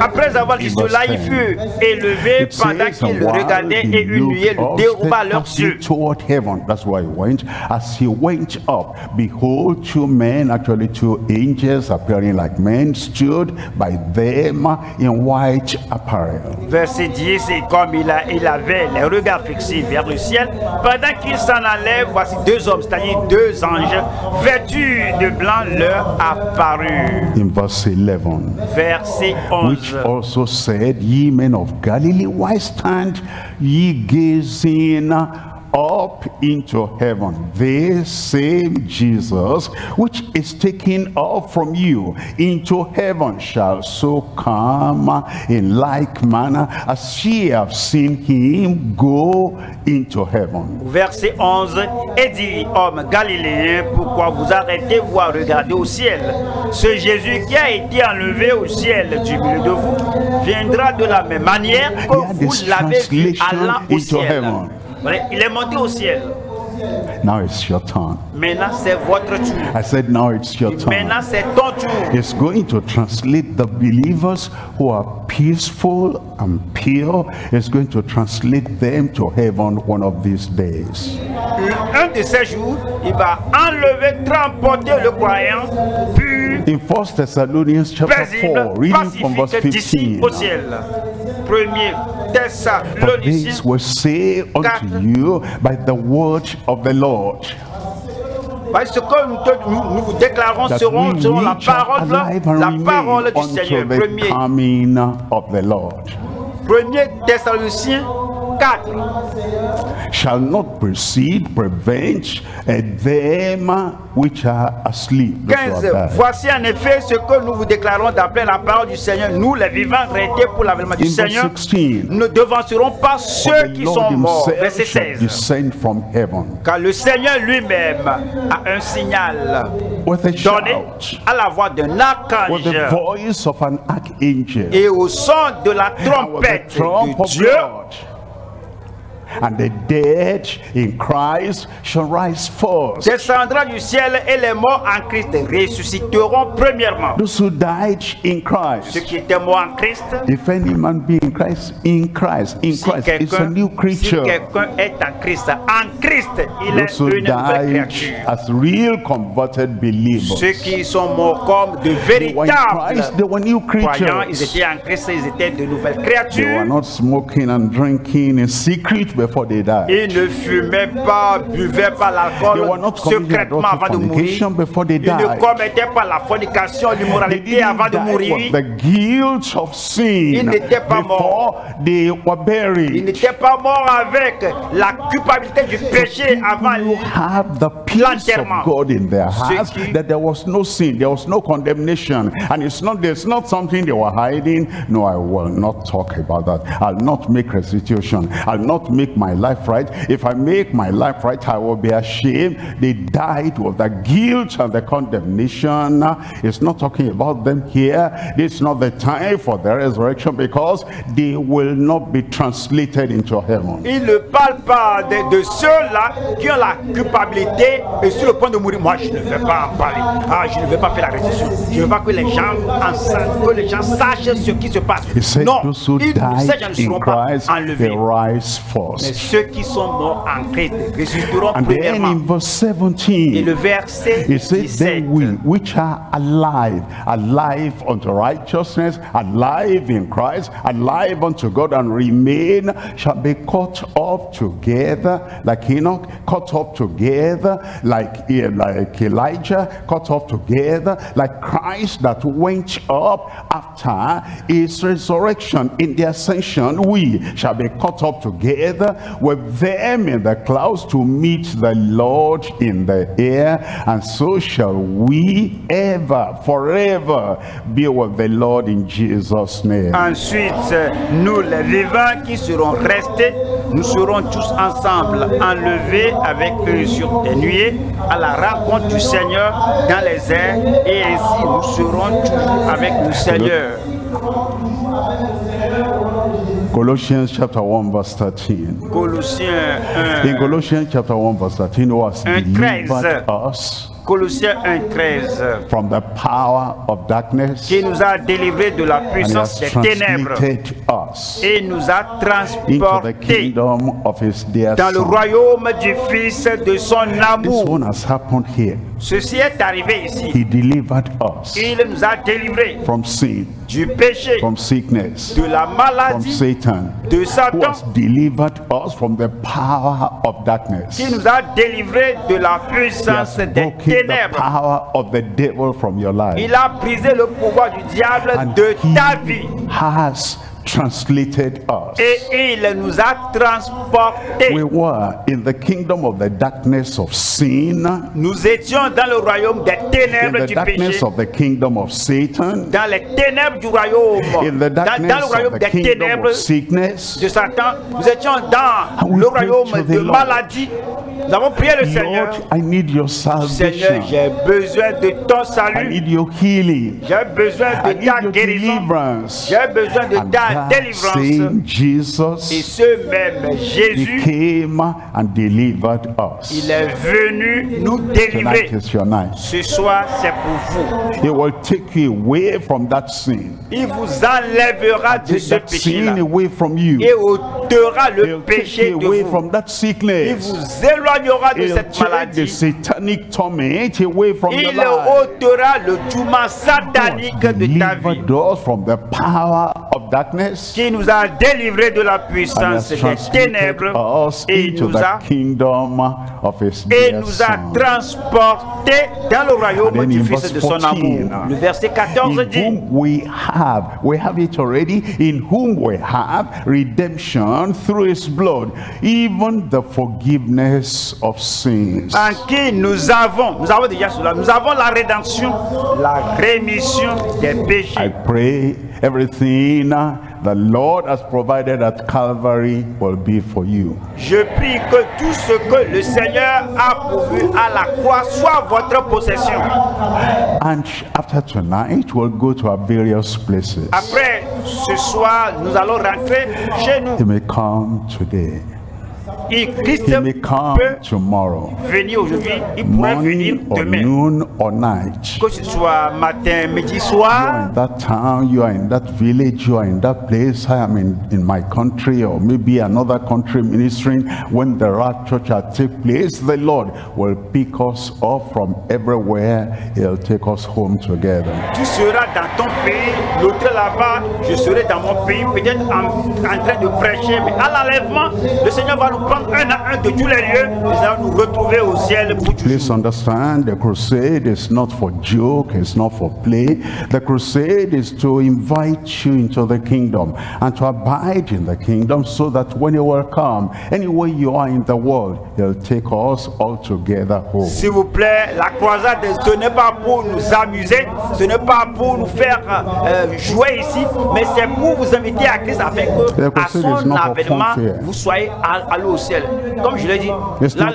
Après avoir dit cela, il fut élevé It pendant regardaient they et une nuée le déroba leurs yeux. toward heaven. That's why he went. As he went up, behold, two men, actually two angels appearing like men, stood by them in white apparel. Verset 10, et comme il, a- il avait les regards fixés vers le ciel, pendant qu'il s'en allait, voici deux hommes, c'est-à-dire deux anges, vêtus de blanc, leur apparurent. In verse 11. Verset which 11. also said, Ye men of Galilee, why stand ye gazing up into heaven? This same Jesus, which is taken up from you into heaven, shall so come in like manner as ye have seen him go into heaven. Verset 11, et dit, homme galiléen, pourquoi vous arrêtez-vous à regarder au ciel Ce Jésus qui a été enlevé au ciel du milieu de vous viendra de la même manière que vous l'avez vu allant au into ciel. heaven. Il est monté au ciel. Now it's your turn. Maintenant, c'est votre tour. I said, now it's your turn. Maintenant, c'est ton tour. is going to translate the believers who are peaceful and pure It's going to translate them to heaven one of these days Un de ces jours, il va enlever, transporter le croyant pur, in first thessalonians chapter 4 reading from verse 15 au ciel. premier Thessaloniciens. were saved unto you by the word of the Lord. Parce que nous, nous déclarons seront la parole, la parole du Seigneur. Premier. Premier 4. shall not proceed prevent uh, them which are asleep those who 15. have died. Voici en effet ce que nous vous déclarons d'après la parole du Seigneur. Nous, les vivants, arrêtés pour l'avènement du Seigneur, 16 ne devancerons pas ceux qui sont morts. Verset shall 16. descend from heaven Car le Seigneur lui-même a un signal donné shout, à la voix d'un with archange the voice of an archangel, et au son de la trompette de Dieu. God. And the dead in Christ shall rise first. descendra du ciel et les morts en Christ ressusciteront premièrement. Those who died in Christ. Ceux qui étaient morts en Christ, If any man be in Christ, in Christ, in si Christ, it's a new si quelqu'un est en Christ, en Christ, il Those est une nouvelle créature. as real converted believers. Ceux qui sont morts comme de They were in véritables Christ, they were new croyants, ils étaient en Christ, ils étaient de nouvelles créatures. They were not smoking and drinking in secret before they died. Ils ne fumaient pas, buvaient pas They were l'alcool secrètement avant de mourir. before they Ils ne died. commettaient pas la fornication, They l'immoralité avant de die mourir. the guilt of sin Ils n'étaient pas before they were Ils buried. n'étaient pas morts avec la culpabilité du péché avant. You have the peace L'enterrement. God in their hearts that there was no sin, there was no condemnation, and it's not there's not something they were hiding. No, I will not talk about that. I'll not make restitution. I'll not make my life right. If I make my life right, I will be ashamed. They died with the guilt and the condemnation. It's not talking about them here. This is not the time for the resurrection because they will not be translated into heaven. Il ne parle pas de, de ceux-là qui ont la culpabilité et sur le point de mourir. Moi, je ne vais pas en parler. Ah, je ne vais pas faire la récession. Je ne veux pas que les gens en sa- que les gens sachent ce qui se passe. Non, ils, ces gens ne seront pas enlevés. Mais ceux qui sont morts en Christ ressusciteront And then premièrement. in verse Et 17, le verset He said, 17. then we, which are alive, alive unto righteousness, alive in Christ, alive unto God, and remain, shall be caught up together, like Enoch, caught up together, like, eh, like Elijah, caught up together, like Christ that went up after his resurrection in the ascension, we shall be caught up together with them in the clouds to meet the Lord in the air, and so shall we ever, forever be with the Lord in Jesus' name. Ensuite, nous les vivants qui serons restés, nous serons tous ensemble enlevés avec eux sur des nuées à la rencontre du Seigneur dans les airs et ainsi nous serons toujours avec le Seigneur. Colossians chapter 1 verse 13. Colossiens In 1, Colossians chapter 1 verse 13, who has Un delivered 13. us Colossiens 1, 13, from the power of darkness qui nous a délivrés de la puissance des ténèbres us et nous a transportés dans le royaume du Fils de son This amour. one has happened here. Ceci est arrivé ici. He delivered us Il nous a délivrés from sin, du péché, from sickness, de la from Satan, de who has delivered us from the power of darkness. qui nous a délivrés de la puissance has des broken the power of the devil from your life. Il a brisé le pouvoir du diable And de ta vie. has translated us. Et il nous a transportés. We were in the kingdom of the darkness of sin, Nous étions dans le royaume des ténèbres in the du darkness péché. of the kingdom of Satan, Dans les ténèbres du royaume. in the Dans, dans darkness le of royaume the des kingdom ténèbres of sickness. de Satan. Nous étions dans we le royaume de Lord. maladie. Nous avons prié le Seigneur. I need your Seigneur, j'ai besoin de ton I salut. need your healing. J'ai besoin de need ta guérison. J'ai besoin de And ta délivrance. same Et Jesus, ce même he Jésus, came and delivered us. il est venu nous Tonight délivrer. is your night. Ce soir, c'est pour vous. He will take you away from that sin. Il vous enlèvera de ce péché-là sin away from you. et ôtera le He'll take péché you de away vous. from that sickness. Il vous éloignera de He'll cette take the maladie. satanic torment away from your Il life. ôtera le tourment satanique de ta vie from the power of darkness. Qui nous a délivrés de la puissance des ténèbres et nous a, kingdom of his et nous a transportés dans le royaume du Fils de son 14, amour. Le verset 14 in dit whom we have, we have it already, in whom we have redemption through his blood, even the forgiveness of sins. en qui nous avons, nous avons déjà cela, nous avons la rédemption, la rémission des I péchés. pray everything the Lord has provided at Calvary will be for you. Je prie que tout ce que le Seigneur a pourvu à la croix soit votre possession. And after tonight, we'll go to our various places. Après ce soir, nous allons rentrer chez nous. He may come today. Et Christ He may come peut tomorrow. venir aujourd'hui, il pourrait venir demain. noon or night. que ce soit matin, midi, You are in that town, you are in that village, you are in that place. I am in, in my country or maybe another country ministering. When the rapture shall take place, the Lord will pick us up from everywhere. He'll take us home together. tu seras dans ton pays, l'autre là-bas, je serai dans mon pays, peut-être en, en train de prêcher, mais à l'enlèvement, le Seigneur va nous prendre un à un de tous les lieux, nous allons nous retrouver au ciel pour toujours. Please understand the crusade is not for joke, it's not for play. The crusade is to invite you into the kingdom and to abide in the kingdom so that when you will come, anywhere you are in the world, he'll take us all together home. S'il vous plaît, la croisade, ce n'est pas pour nous amuser, ce n'est pas pour nous faire euh, jouer ici, mais c'est pour vous inviter à Christ afin que, à son avènement, vous soyez allés au ciel. Comme je l'ai dit, la,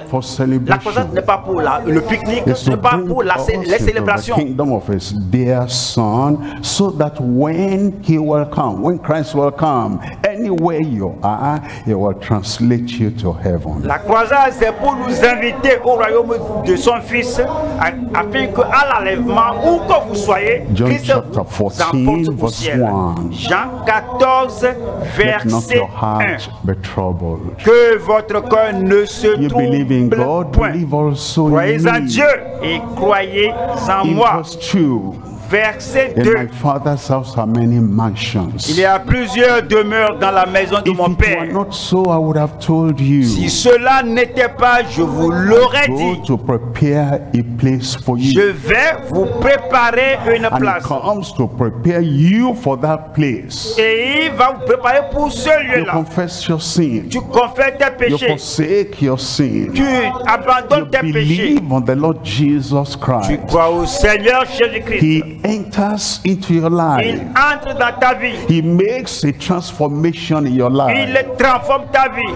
la croisade n'est pas pour la- le pique-nique, ce n'est pas pour la, les into célébrations. the kingdom of his dear son so that when he will come, when Christ will come, anywhere you are, he will translate you to heaven. La croisade, c'est pour nous inviter au royaume de son Fils, à- afin que à l'enlèvement, où que vous soyez, John Christ chapter vous 14, emporte au verse ciel. 1. Jean 14, Let not verset your 1. heart be troubled. Que votre cœur ne se You believe in trouble God, point. believe also in Croyez en me. Dieu et croyez en In moi. Verse 2, Verset in 2. my father's house are many mansions. Il y a plusieurs demeures dans la maison de If mon it were Père. not so, I would have told Si cela n'était pas, je vous l'aurais dit. to prepare a place for you. Je vais vous préparer une and place. comes to prepare you for that place. Et il va vous préparer pour ce You lieu-là. confess your sin. Tu confesses tes You péchés. forsake your sin. Tu You abandonnes tes péchés. believe on the Lord Jesus Tu crois au Seigneur Jésus-Christ. Enters into your life. Il entre dans ta vie. He makes a transformation in your life. Il transforme ta vie.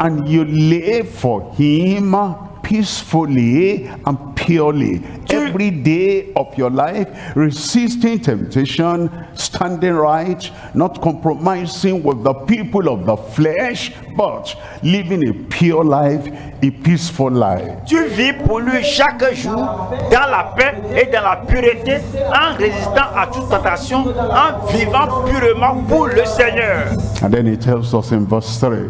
And you live for him peacefully and purely every day of your life resisting temptation standing right not compromising with the people of the flesh but living a pure life a peaceful life Tu vis pour lui chaque jour dans la paix et dans la pureté, en résistant à toute tentation, en vivant purement pour le Seigneur. and then he tells us in verse 3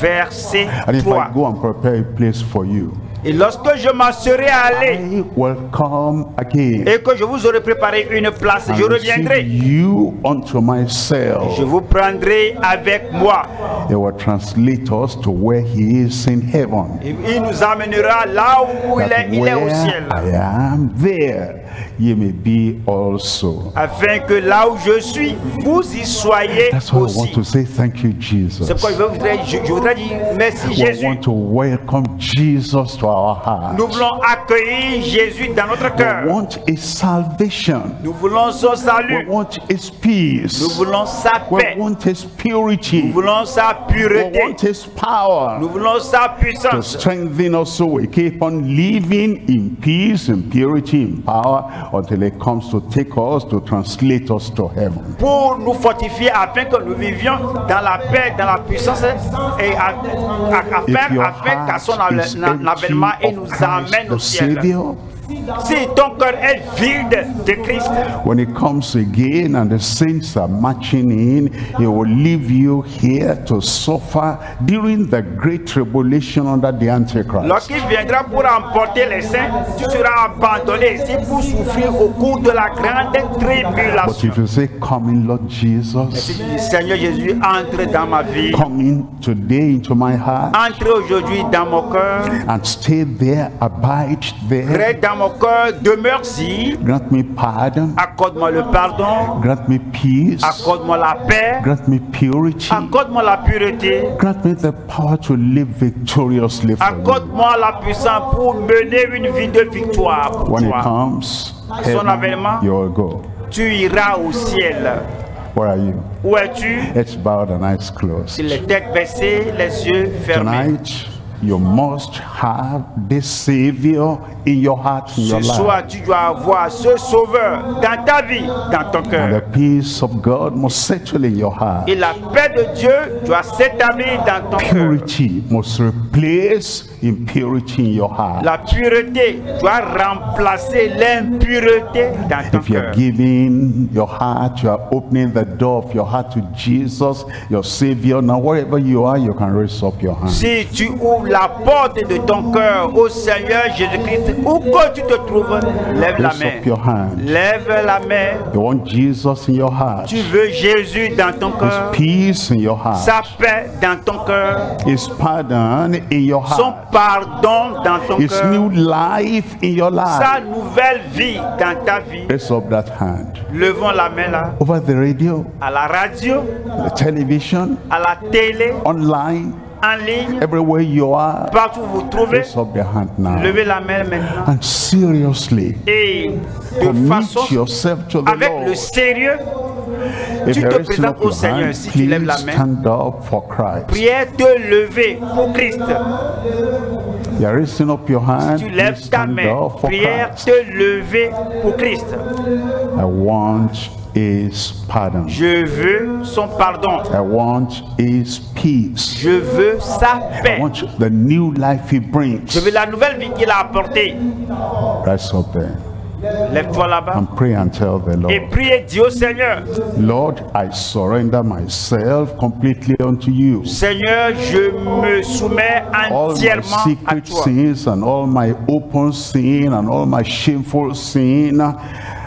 Verset and if 3. I go and prepare a place for you Et lorsque je m'en serai allé I will come again et que je vous aurai préparé une place, je reviendrai. you unto myself Je vous prendrai avec moi. He will translate us to where he is in heaven. Et il nous amènera là où il est, il est au ciel. I am there, ye may be also. Afin que là où je suis, vous y soyez That's why I want to say thank you, Jesus. C'est pourquoi je voudrais, je, je voudrais dire merci We Jésus. want to welcome Jesus to our heart. Nous voulons accueillir Jésus dans notre cœur. We want a salvation. Nous voulons son salut. We want his peace. Nous voulons sa paix. We want his purity. Nous voulons sa pureté. We want his power. Nous voulons sa puissance. to strengthen us so we keep on living in peace and purity and power until it comes to take us to translate us to heaven. Pour nous fortifier afin que nous vivions dans la paix, dans la puissance et afin, afin qu'à son avènement et nous amène au ciel. Savior, Si ton cœur est vide de Christ, when he comes again and the saints are marching in, he will leave you here to suffer during the great tribulation under the Antichrist. lorsqu'il viendra pour emporter les saints, tu seras abandonné ici pour souffrir au cours de la grande But tribulation. if you say, Come in, Lord Jesus, Seigneur Jésus, entre dans ma vie, come in today into my heart entre aujourd'hui dans mon cœur, and stay there, abide there. reste dans mon cœur, demeure-y, Grant me pardon. accorde-moi le pardon, Grant me peace. accorde-moi la paix, Grant me purity. accorde-moi la pureté, Grant me the power to live victoriously accorde-moi la puissance pour mener une vie de victoire pour When it toi. comes, Son avènement. go. Tu iras au ciel. Where are you? Où es-tu? It's bowed and eyes closed. Les têtes baissées, les yeux fermés. Tonight, you must have this Savior in your heart, in your Ce soir, life. tu dois avoir ce sauveur dans ta vie, dans ton And cœur. the peace of God must settle in your heart. Et la paix de Dieu doit s'établir dans ton cœur. Purity must replace impurity in your heart. La pureté doit remplacer l'impureté dans ton If you are cœur. giving your heart, you are opening the door of your heart to Jesus, your Savior. Now, wherever you are, you can raise up your hand. Si tu ouvres la porte de ton cœur. Au Seigneur Jésus-Christ, où que tu te trouves, lève la main. Lève la main. You want Jesus in your heart, Tu veux Jésus dans ton cœur, peace in your heart, sa paix dans ton cœur, His pardon in your son pardon dans ton His cœur, new life in your sa nouvelle vie dans ta vie. Raise up that hand. Levons la main là, Over the radio, à la radio, the television, à la télé, online, en ligne, everywhere you are, partout où vous vous trouvez. raise up your hand now. Levez la main maintenant. And seriously, Et de façon, yourself to the avec le sérieux, If tu you're te présentes au Seigneur, hand, si tu lèves la main. stand up for Christ. prière te lever pour Christ. You're raising up your hand, Tu please lèves ta main. up for Prière Christ. te lever pour Christ. I want His pardon. Je veux son pardon. I want His peace. Je veux sa I paix. want the new life He Je brings. veux la nouvelle vie qu'il a apportée. Rise up there Lève-toi là-bas and pray and tell the et Lord, prie et dis au Seigneur, Lord, I surrender myself completely unto you. Seigneur, je me soumets all my entièrement à secret toi. sins and all my open sin and all my shameful sin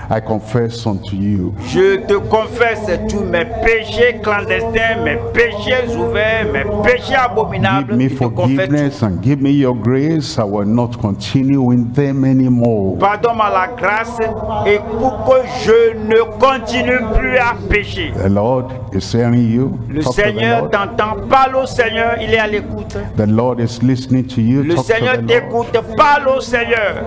I confess unto you. Je te confesse tous mes péchés clandestins, mes péchés ouverts, mes péchés Give abominables. me te confesse forgiveness and give me your grace. I will not continue in them anymore. Pardonne-moi la grâce et pour que je ne continue plus à pécher. The Lord is hearing you. Le Talk Seigneur t'entend, parle au Seigneur, il est à l'écoute. The Lord is listening to you. Le Talk Seigneur t'écoute, parle au Seigneur.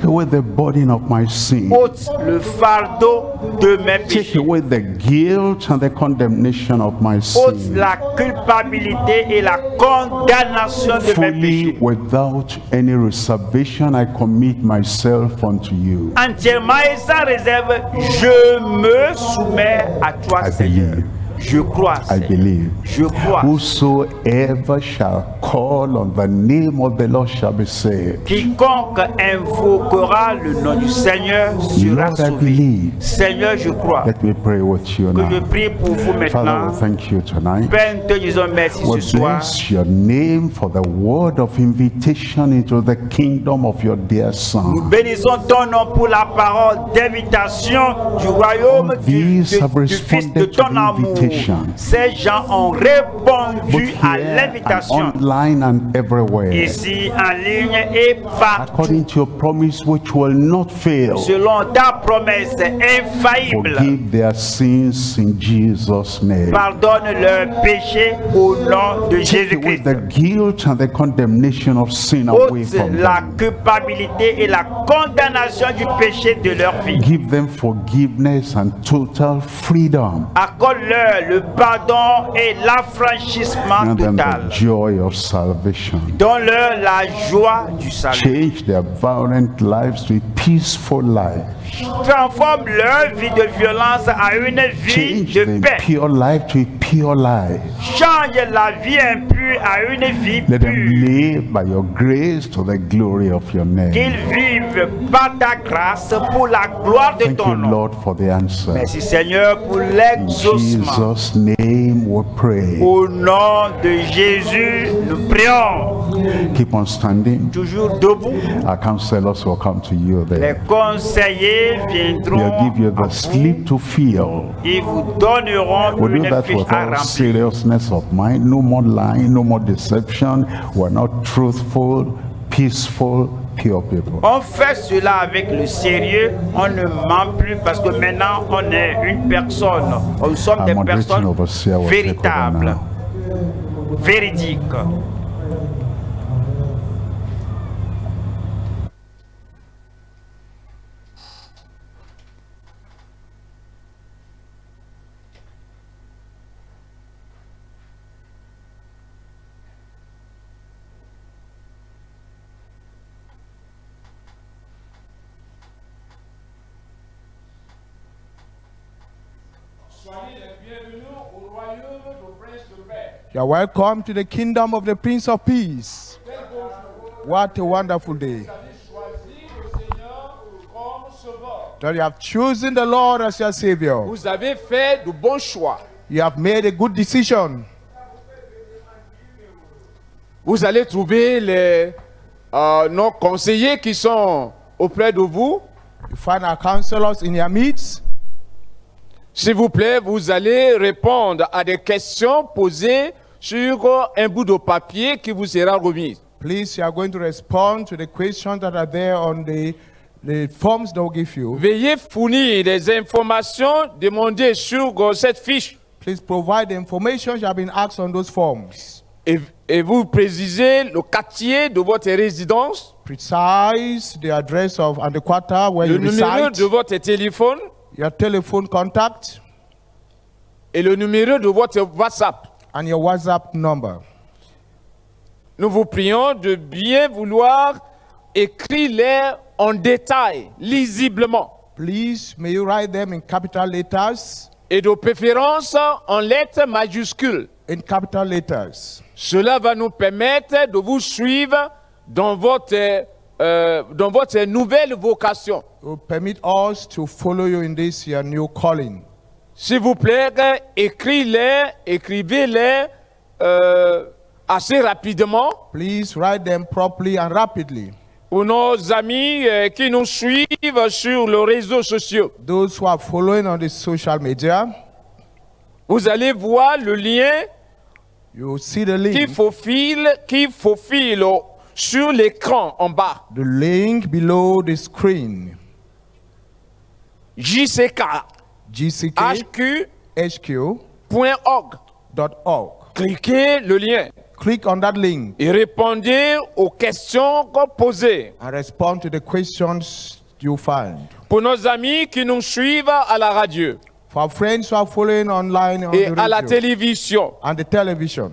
Take away the burden of my sin. ôte le fardeau de mes Take away the guilt and the condemnation of my ôte sin. la culpabilité et la condamnation de mes Fully, péchés. without any reservation, I commit myself unto you. Entièrement et sans réserve, je me soumets à toi, I Seigneur. believe. Je crois, I believe. Je crois. Whosoever shall call on the name of the Lord shall be saved. Quiconque invoquera le nom du Seigneur sera Lord, I sauvé. believe. Seigneur, je crois. Let me pray with you Que je now. prie pour vous Father, maintenant. we thank you tonight. Père, nous te disons merci We ce soir. bless your name for the word of invitation into the kingdom of your dear Nous Son. bénissons ton nom pour la parole d'invitation du royaume du, have du Fils de ton amour. Invitation. Ces gens ont répondu à l'invitation. online and everywhere. Ici, en ligne et partout. According to your promise, which will not fail. Selon ta promesse infaillible. Forgive their sins in Jesus' name. Pardonne leurs péchés au nom de Jésus-Christ. the guilt and the condemnation of sin away from la them. culpabilité et la condamnation du péché de leur vie. Give them forgiveness and total freedom. Accorde-leur le pardon et l'affranchissement total. the joy of salvation. Donne-leur la joie du salut. Change their violent lives to a peaceful life. Transforme leur vie de violence à une vie Change de paix. pure life to a pure life. Change la vie impure à une vie Let them live by your grace to the glory of your name. Qu'ils vivent par ta grâce pour la gloire de Thank ton you, nom. Lord, for the answer. Merci Seigneur pour l'exaucement. Jesus' name we pray. Au nom de Jésus, nous prions. Keep on standing. Toujours debout. Our counselors will come to you Les conseillers They'll viendront give you à the vous sleep to feel. et vous donneront We do une fiche with à remplir. seriousness of mind. No more lying, no more deception. We're not truthful, peaceful, pure people. On fait cela avec le sérieux, on ne ment plus parce que maintenant on est une personne, nous sommes des personnes véritables, véridiques. De paix. You are welcome to the kingdom of the Prince of Peace. Quel beau jour. What a wonderful day. That you have chosen the Lord as your Savior. Vous avez fait de bons choix. You have made a good decision. Vous allez trouver les, euh, nos conseillers qui sont auprès de vous. You find our counselors in your midst. S'il vous plaît, vous allez répondre à des questions posées sur un bout de papier qui vous sera remis. Please, you are going to respond to the questions that are there on the, the forms they'll give you. Veuillez fournir des informations demandées sur euh, cette fiche Please provide the information you have been asked on those forms. et, et vous précisez le quartier de votre résidence, Precise the address of and the quarter where le you numéro reside, de votre téléphone your telephone contact, et le numéro de votre WhatsApp. And your WhatsApp number. Nous vous prions de bien vouloir écrire les en détail, lisiblement, Please, may you write them in capital letters, et de préférence en lettres majuscules. in capital letters. Cela va nous permettre de vous suivre dans votre, euh, dans votre nouvelle vocation. It will permit us to follow you in this your new calling. S'il vous plaît, écrivez-les, écrivez-les euh, assez rapidement Please write them properly and rapidly. pour nos amis euh, qui nous suivent sur les réseaux sociaux. Those who are following on the social media, Vous allez voir le lien you see the qui link, faufile, qui faufile au- sur l'écran en bas. the link below the screen. jck gck.hq.org. hq.org. Cliquez le lien Click on that link et répondez aux questions qu'on posées. and respond to the questions you find. Pour nos amis qui nous suivent à la radio For our friends who are following online on et the à la radio télévision, and the television,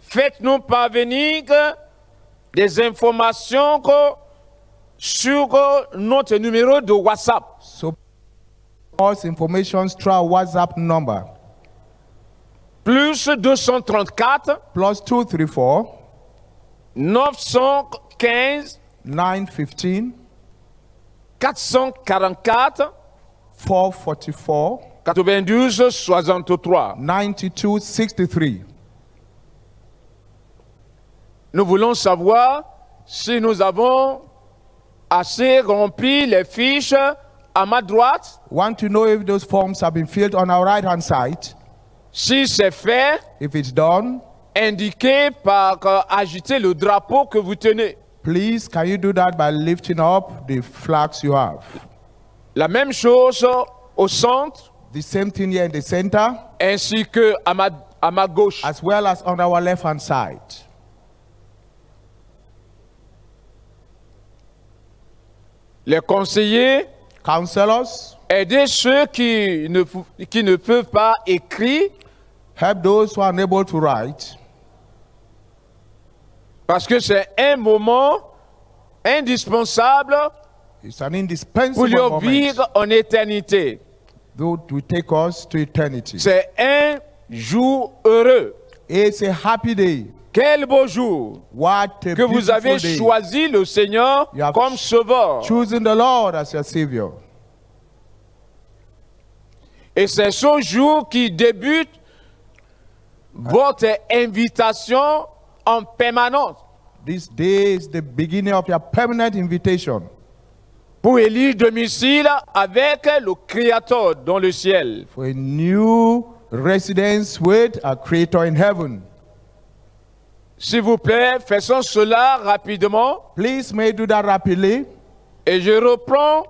faites-nous parvenir des informations sur notre numéro de WhatsApp. Us information through our WhatsApp number Plus 234 plus 234 915 915 444 444 92 63. 9263. Nous voulons savoir si nous avons assez rempli les fiches à ma droite. Want to know if those forms have been filled on our right hand side? Si c'est fait, If it's done, indiquez par euh, agiter le drapeau que vous tenez. please can you do that by lifting up the flags you have? La même chose au centre The same thing here in the center ainsi que à ma, à ma gauche. as well as on our left hand side. Les conseillers, Counselors, aidez ceux qui ne, qui ne peuvent pas écrire help those who are unable to write parce que c'est un moment indispensable It's an pour indispensable moment vivre en éternité. that will take us to eternity. C'est un jour heureux. It's a happy day. Quel beau jour What que vous avez day. choisi le Seigneur comme sauveur. Choosing the Lord as your Savior. Et c'est ce jour qui débute votre invitation en permanence This day is the beginning of your permanent invitation pour élire domicile avec le Créateur dans le ciel. for a new residence with a Creator in heaven. S'il vous plaît, faisons cela rapidement. Please may do that rapidly. Et je reprends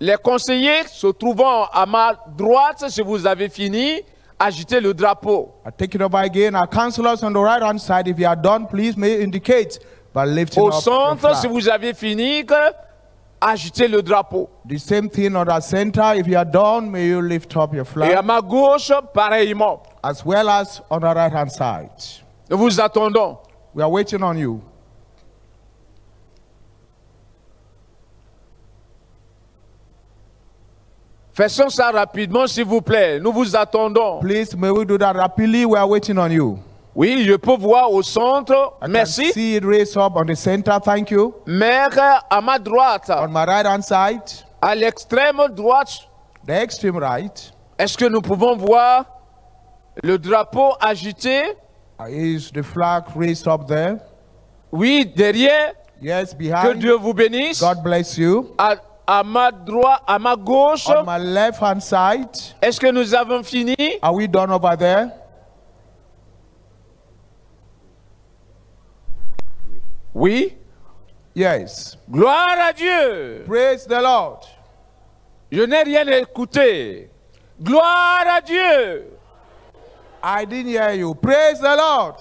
les conseillers se trouvant à ma droite, si vous avez fini, agitez le drapeau. I take it over again. Our counselors on the right hand side, if you are done, please may indicate by lifting Au up your centre, si flag. vous avez fini, agitez le drapeau. The same thing on the center. If you are done, may you lift up your Et à flag ma gauche, pareillement. as well as on the right hand side. Nous vous attendons. We are waiting on you. Faisons ça rapidement, s'il vous plaît. Nous vous attendons. Please, may we do that rapidly? We are waiting on you. Oui, je peux voir au centre. I can Merci. see it raised up on the center. Thank you. Mère à ma droite, On my right hand side, à l'extrême droite, the extreme right, est-ce que nous pouvons voir le drapeau agité? Is the flag raised up there? Oui, derrière. Yes, Que behind. Dieu vous bénisse. God bless you. À, à ma droite, à ma gauche, On my left hand side, est-ce que nous avons fini? are we done over there? Oui. Yes. Gloire à Dieu. Praise the Lord. Je n'ai rien écouté. Gloire à Dieu. I didn't hear you. Praise the Lord.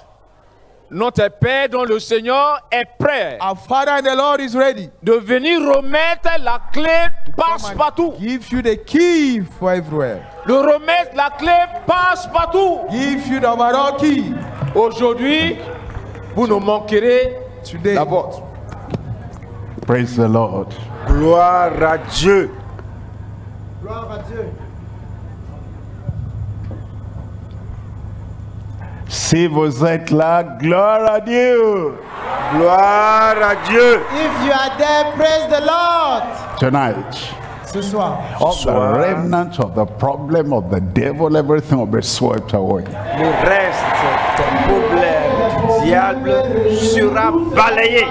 Notre Père dans le Seigneur est prêt Our Father in the Lord is ready. de venir remettre la clé passe-partout. Give you the key for everywhere. De remettre la clé passe-partout. Give you the overall key Aujourd'hui, vous ne manquerez today. la vôtre. Praise the Lord. Gloire à Dieu. Gloire à Dieu. Si vous êtes là, gloire à Dieu. Gloire à Dieu. If you are there, praise the Lord. Tonight, Ce soir, all the Soir. remnants of the problem of the devil, everything will be swept away. Le reste des problèmes du diable sera balayé.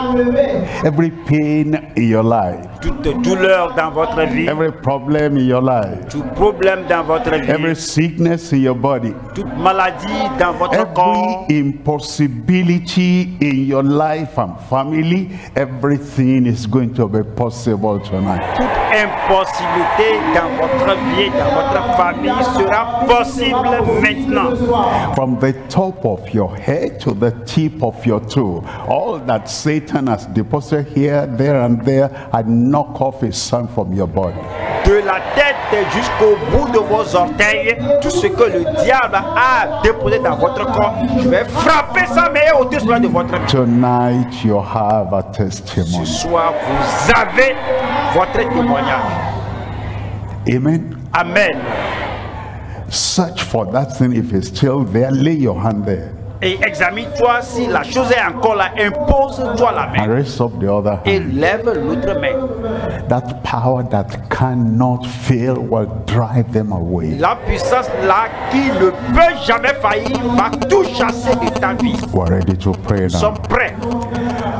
Every pain in your life, Toute douleur dans votre vie, every problem in your life, tout problème dans votre vie. every sickness in your body, toute maladie dans votre corps, every impossibility in your life and family, everything is going to be possible tonight. Toute impossibilité dans votre vie, dans votre famille sera possible maintenant. From the top of your head to the tip of your toe, all that Satan has deposited here, there, and there, I knock off his son from your body. De la tête jusqu'au bout de vos orteils, tout ce que le diable a déposé dans votre corps, je vais frapper ça, mais cela de votre. Tonight you have a testimony. Ce soir, vous avez votre témoignage. Amen. Amen. Search for that thing. If it's still there, lay your hand there Et examine-toi si la chose est encore là. Impose-toi la and main. raise up the other Et lève l'autre main. That power that cannot fail will drive them away. La puissance là qui ne peut jamais faillir va tout chasser de ta vie. We're ready to pray Nous now. sommes prêts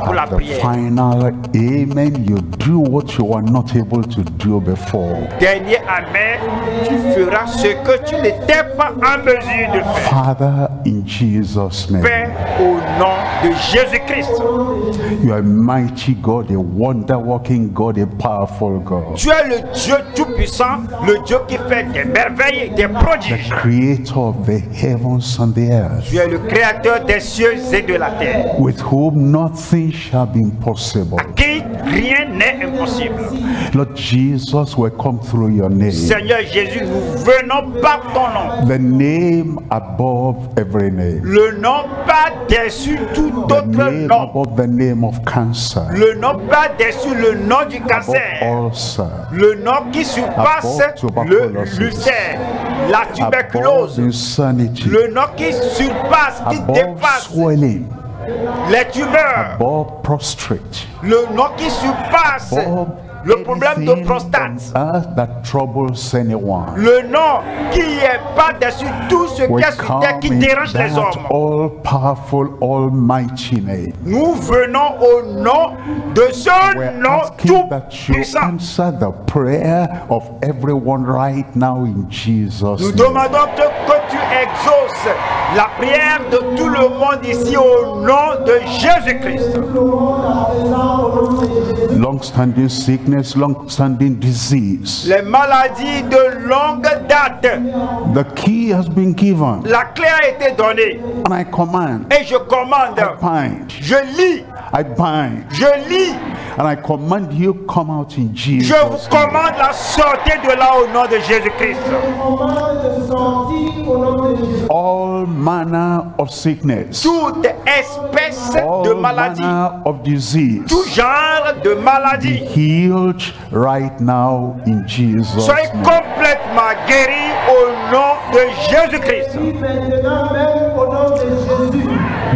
pour la The prière. final amen. You do what you were not able to do before. Dernier Amen, tu feras ce que tu n'étais pas en mesure de faire. Father, in Jesus' name, Père, au nom de Jésus-Christ. you are a mighty God, a wonder working God, a powerful God, Tu es le Dieu tout-puissant, le Dieu qui fait des merveilles des prodiges. creator of the heavens and the earth, Tu es le créateur des cieux et de la terre. with whom nothing shall be impossible. À qui rien n'est impossible. Lord Jesus, we come through your name, Seigneur Jésus, nous venons par ton nom. the name above every name, Le nom pas dessus tout the autre name nom. above the name of cancer, Le nom pas dessus le nom du above cancer. ulcer, Le nom qui surpasse le ulcère, la above tuberculose. insanity, Le nom qui surpasse, qui above dépasse swelling, les tumeurs. Le nom qui surpasse le problème de prostate. that troubles anyone. Le nom qui est pas dessus tout ce qui est sur terre qui dérange les hommes. all-powerful, almighty name. Nous venons au nom de ce nom tout puissant. answer the prayer of everyone right now in Jesus' Nous demandons que, que tu exauces la prière de tout le monde ici au nom de Jésus-Christ. Long-standing sickness, long-standing disease. Les maladies de longue date, The key has been given, la clé a été donnée. And I command, et je commande, I bind, je lis, I bind, je lis, And I command you, come out in Jesus. Je vous commande la sortie de là au nom de Jésus-Christ. commande de sortir au nom de Jésus. All manner of sickness, Toute espèce de all maladie, manner of disease, tout genre de be healed right now in Jesus' soyez name. complètement guéris au nom de Jésus-Christ. Maintenant même au nom de Jésus.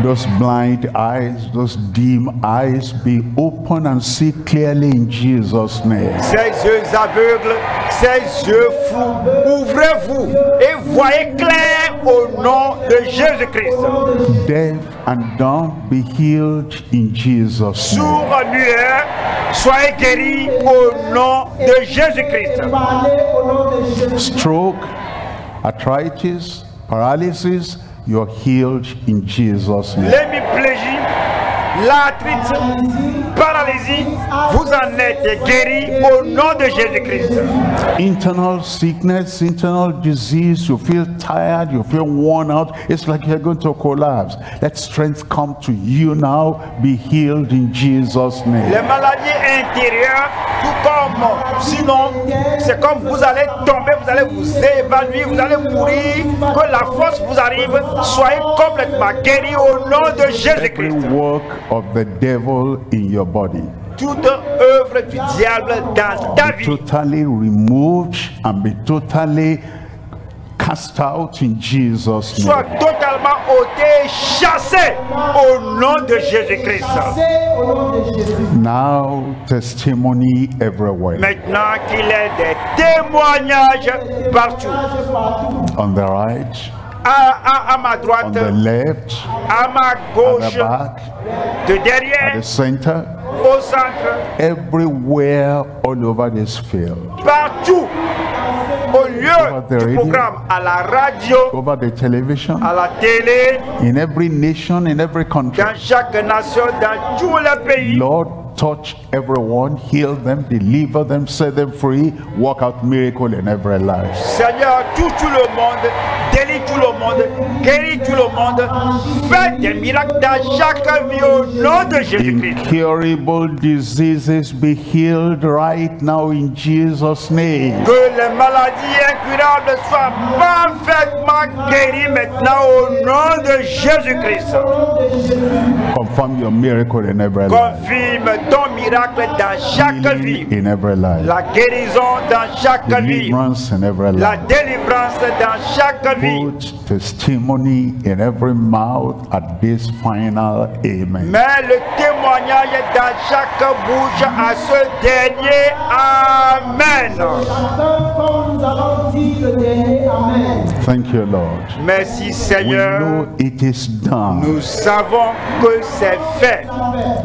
Those blind eyes, those dim eyes, be open and see clearly in Jesus' name. Ces yeux aveugles, ces yeux fous, ouvrez-vous et voyez clair au nom de Jésus-Christ. Deaf and dumb, be healed in Jesus' name. Sourds, muets, soyez guéris au nom de Jésus-Christ. Parlez au nom de Jésus. Stroke, arthritis, paralysis, you're healed in Jesus' name. L'hémiplégie, l'arthrite, paralysie, vous en êtes guéris au nom de Jésus-Christ. Internal sickness, internal disease, you feel tired, you feel worn out, it's like you're going to collapse. Let strength come to you now, be healed in Jesus' name. Les maladies intérieures, tout comme, sinon, c'est comme vous allez tomber, vous allez vous évanouir, vous allez mourir, que la force vous arrive, soyez complètement guéris au nom de Every Jésus-Christ. work of the devil in your body Toute œuvre du diable dans ta vie totally removed and be totally cast out in Jesus' name. soit totalement ôtée, chassée au nom de Jésus-Christ. C'est au nom de Jésus. Now, testimony everywhere. Maintenant qu'il y ait des témoignages partout, Partout. On the right, à, à- à ma on the left, à ma at the back, de at the center, au centre, everywhere all over this field. partout, au lieu du radio. programme, à la radio, Over the television, à la télé, in every nation, in every country. dans chaque nation, dans tous les pays. Lord, touch everyone, heal them, deliver them, set them free, work out miracle in every life. Seigneur, tout le monde, délie tout le monde, guéris tout le monde, fais des miracles dans chaque vie au nom de Jésus-Christ. Incurable diseases be healed right now in Jesus' name. Que les maladies incurables soient parfaitement guéries maintenant au nom de Jésus-Christ. Confirm your miracle in every life. Ton miracle dans chaque vie. Healing in every life. La guérison dans chaque vie. Deliverance in every La délivrance dans chaque vie. Put testimony in every mouth at this final amen. Mais le témoignage dans chaque bouche à ce dernier Amen. Thank you, Lord. Merci We Seigneur. know it is done. Nous savons que c'est fait.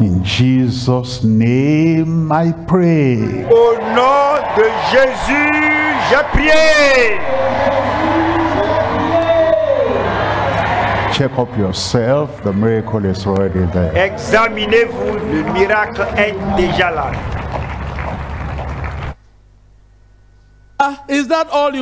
In Jesus' name I pray. Au nom de Jésus, j'ai prié. Check up yourself. The miracle is already there. Examinez-vous, le miracle est déjà là. Ah, is that all you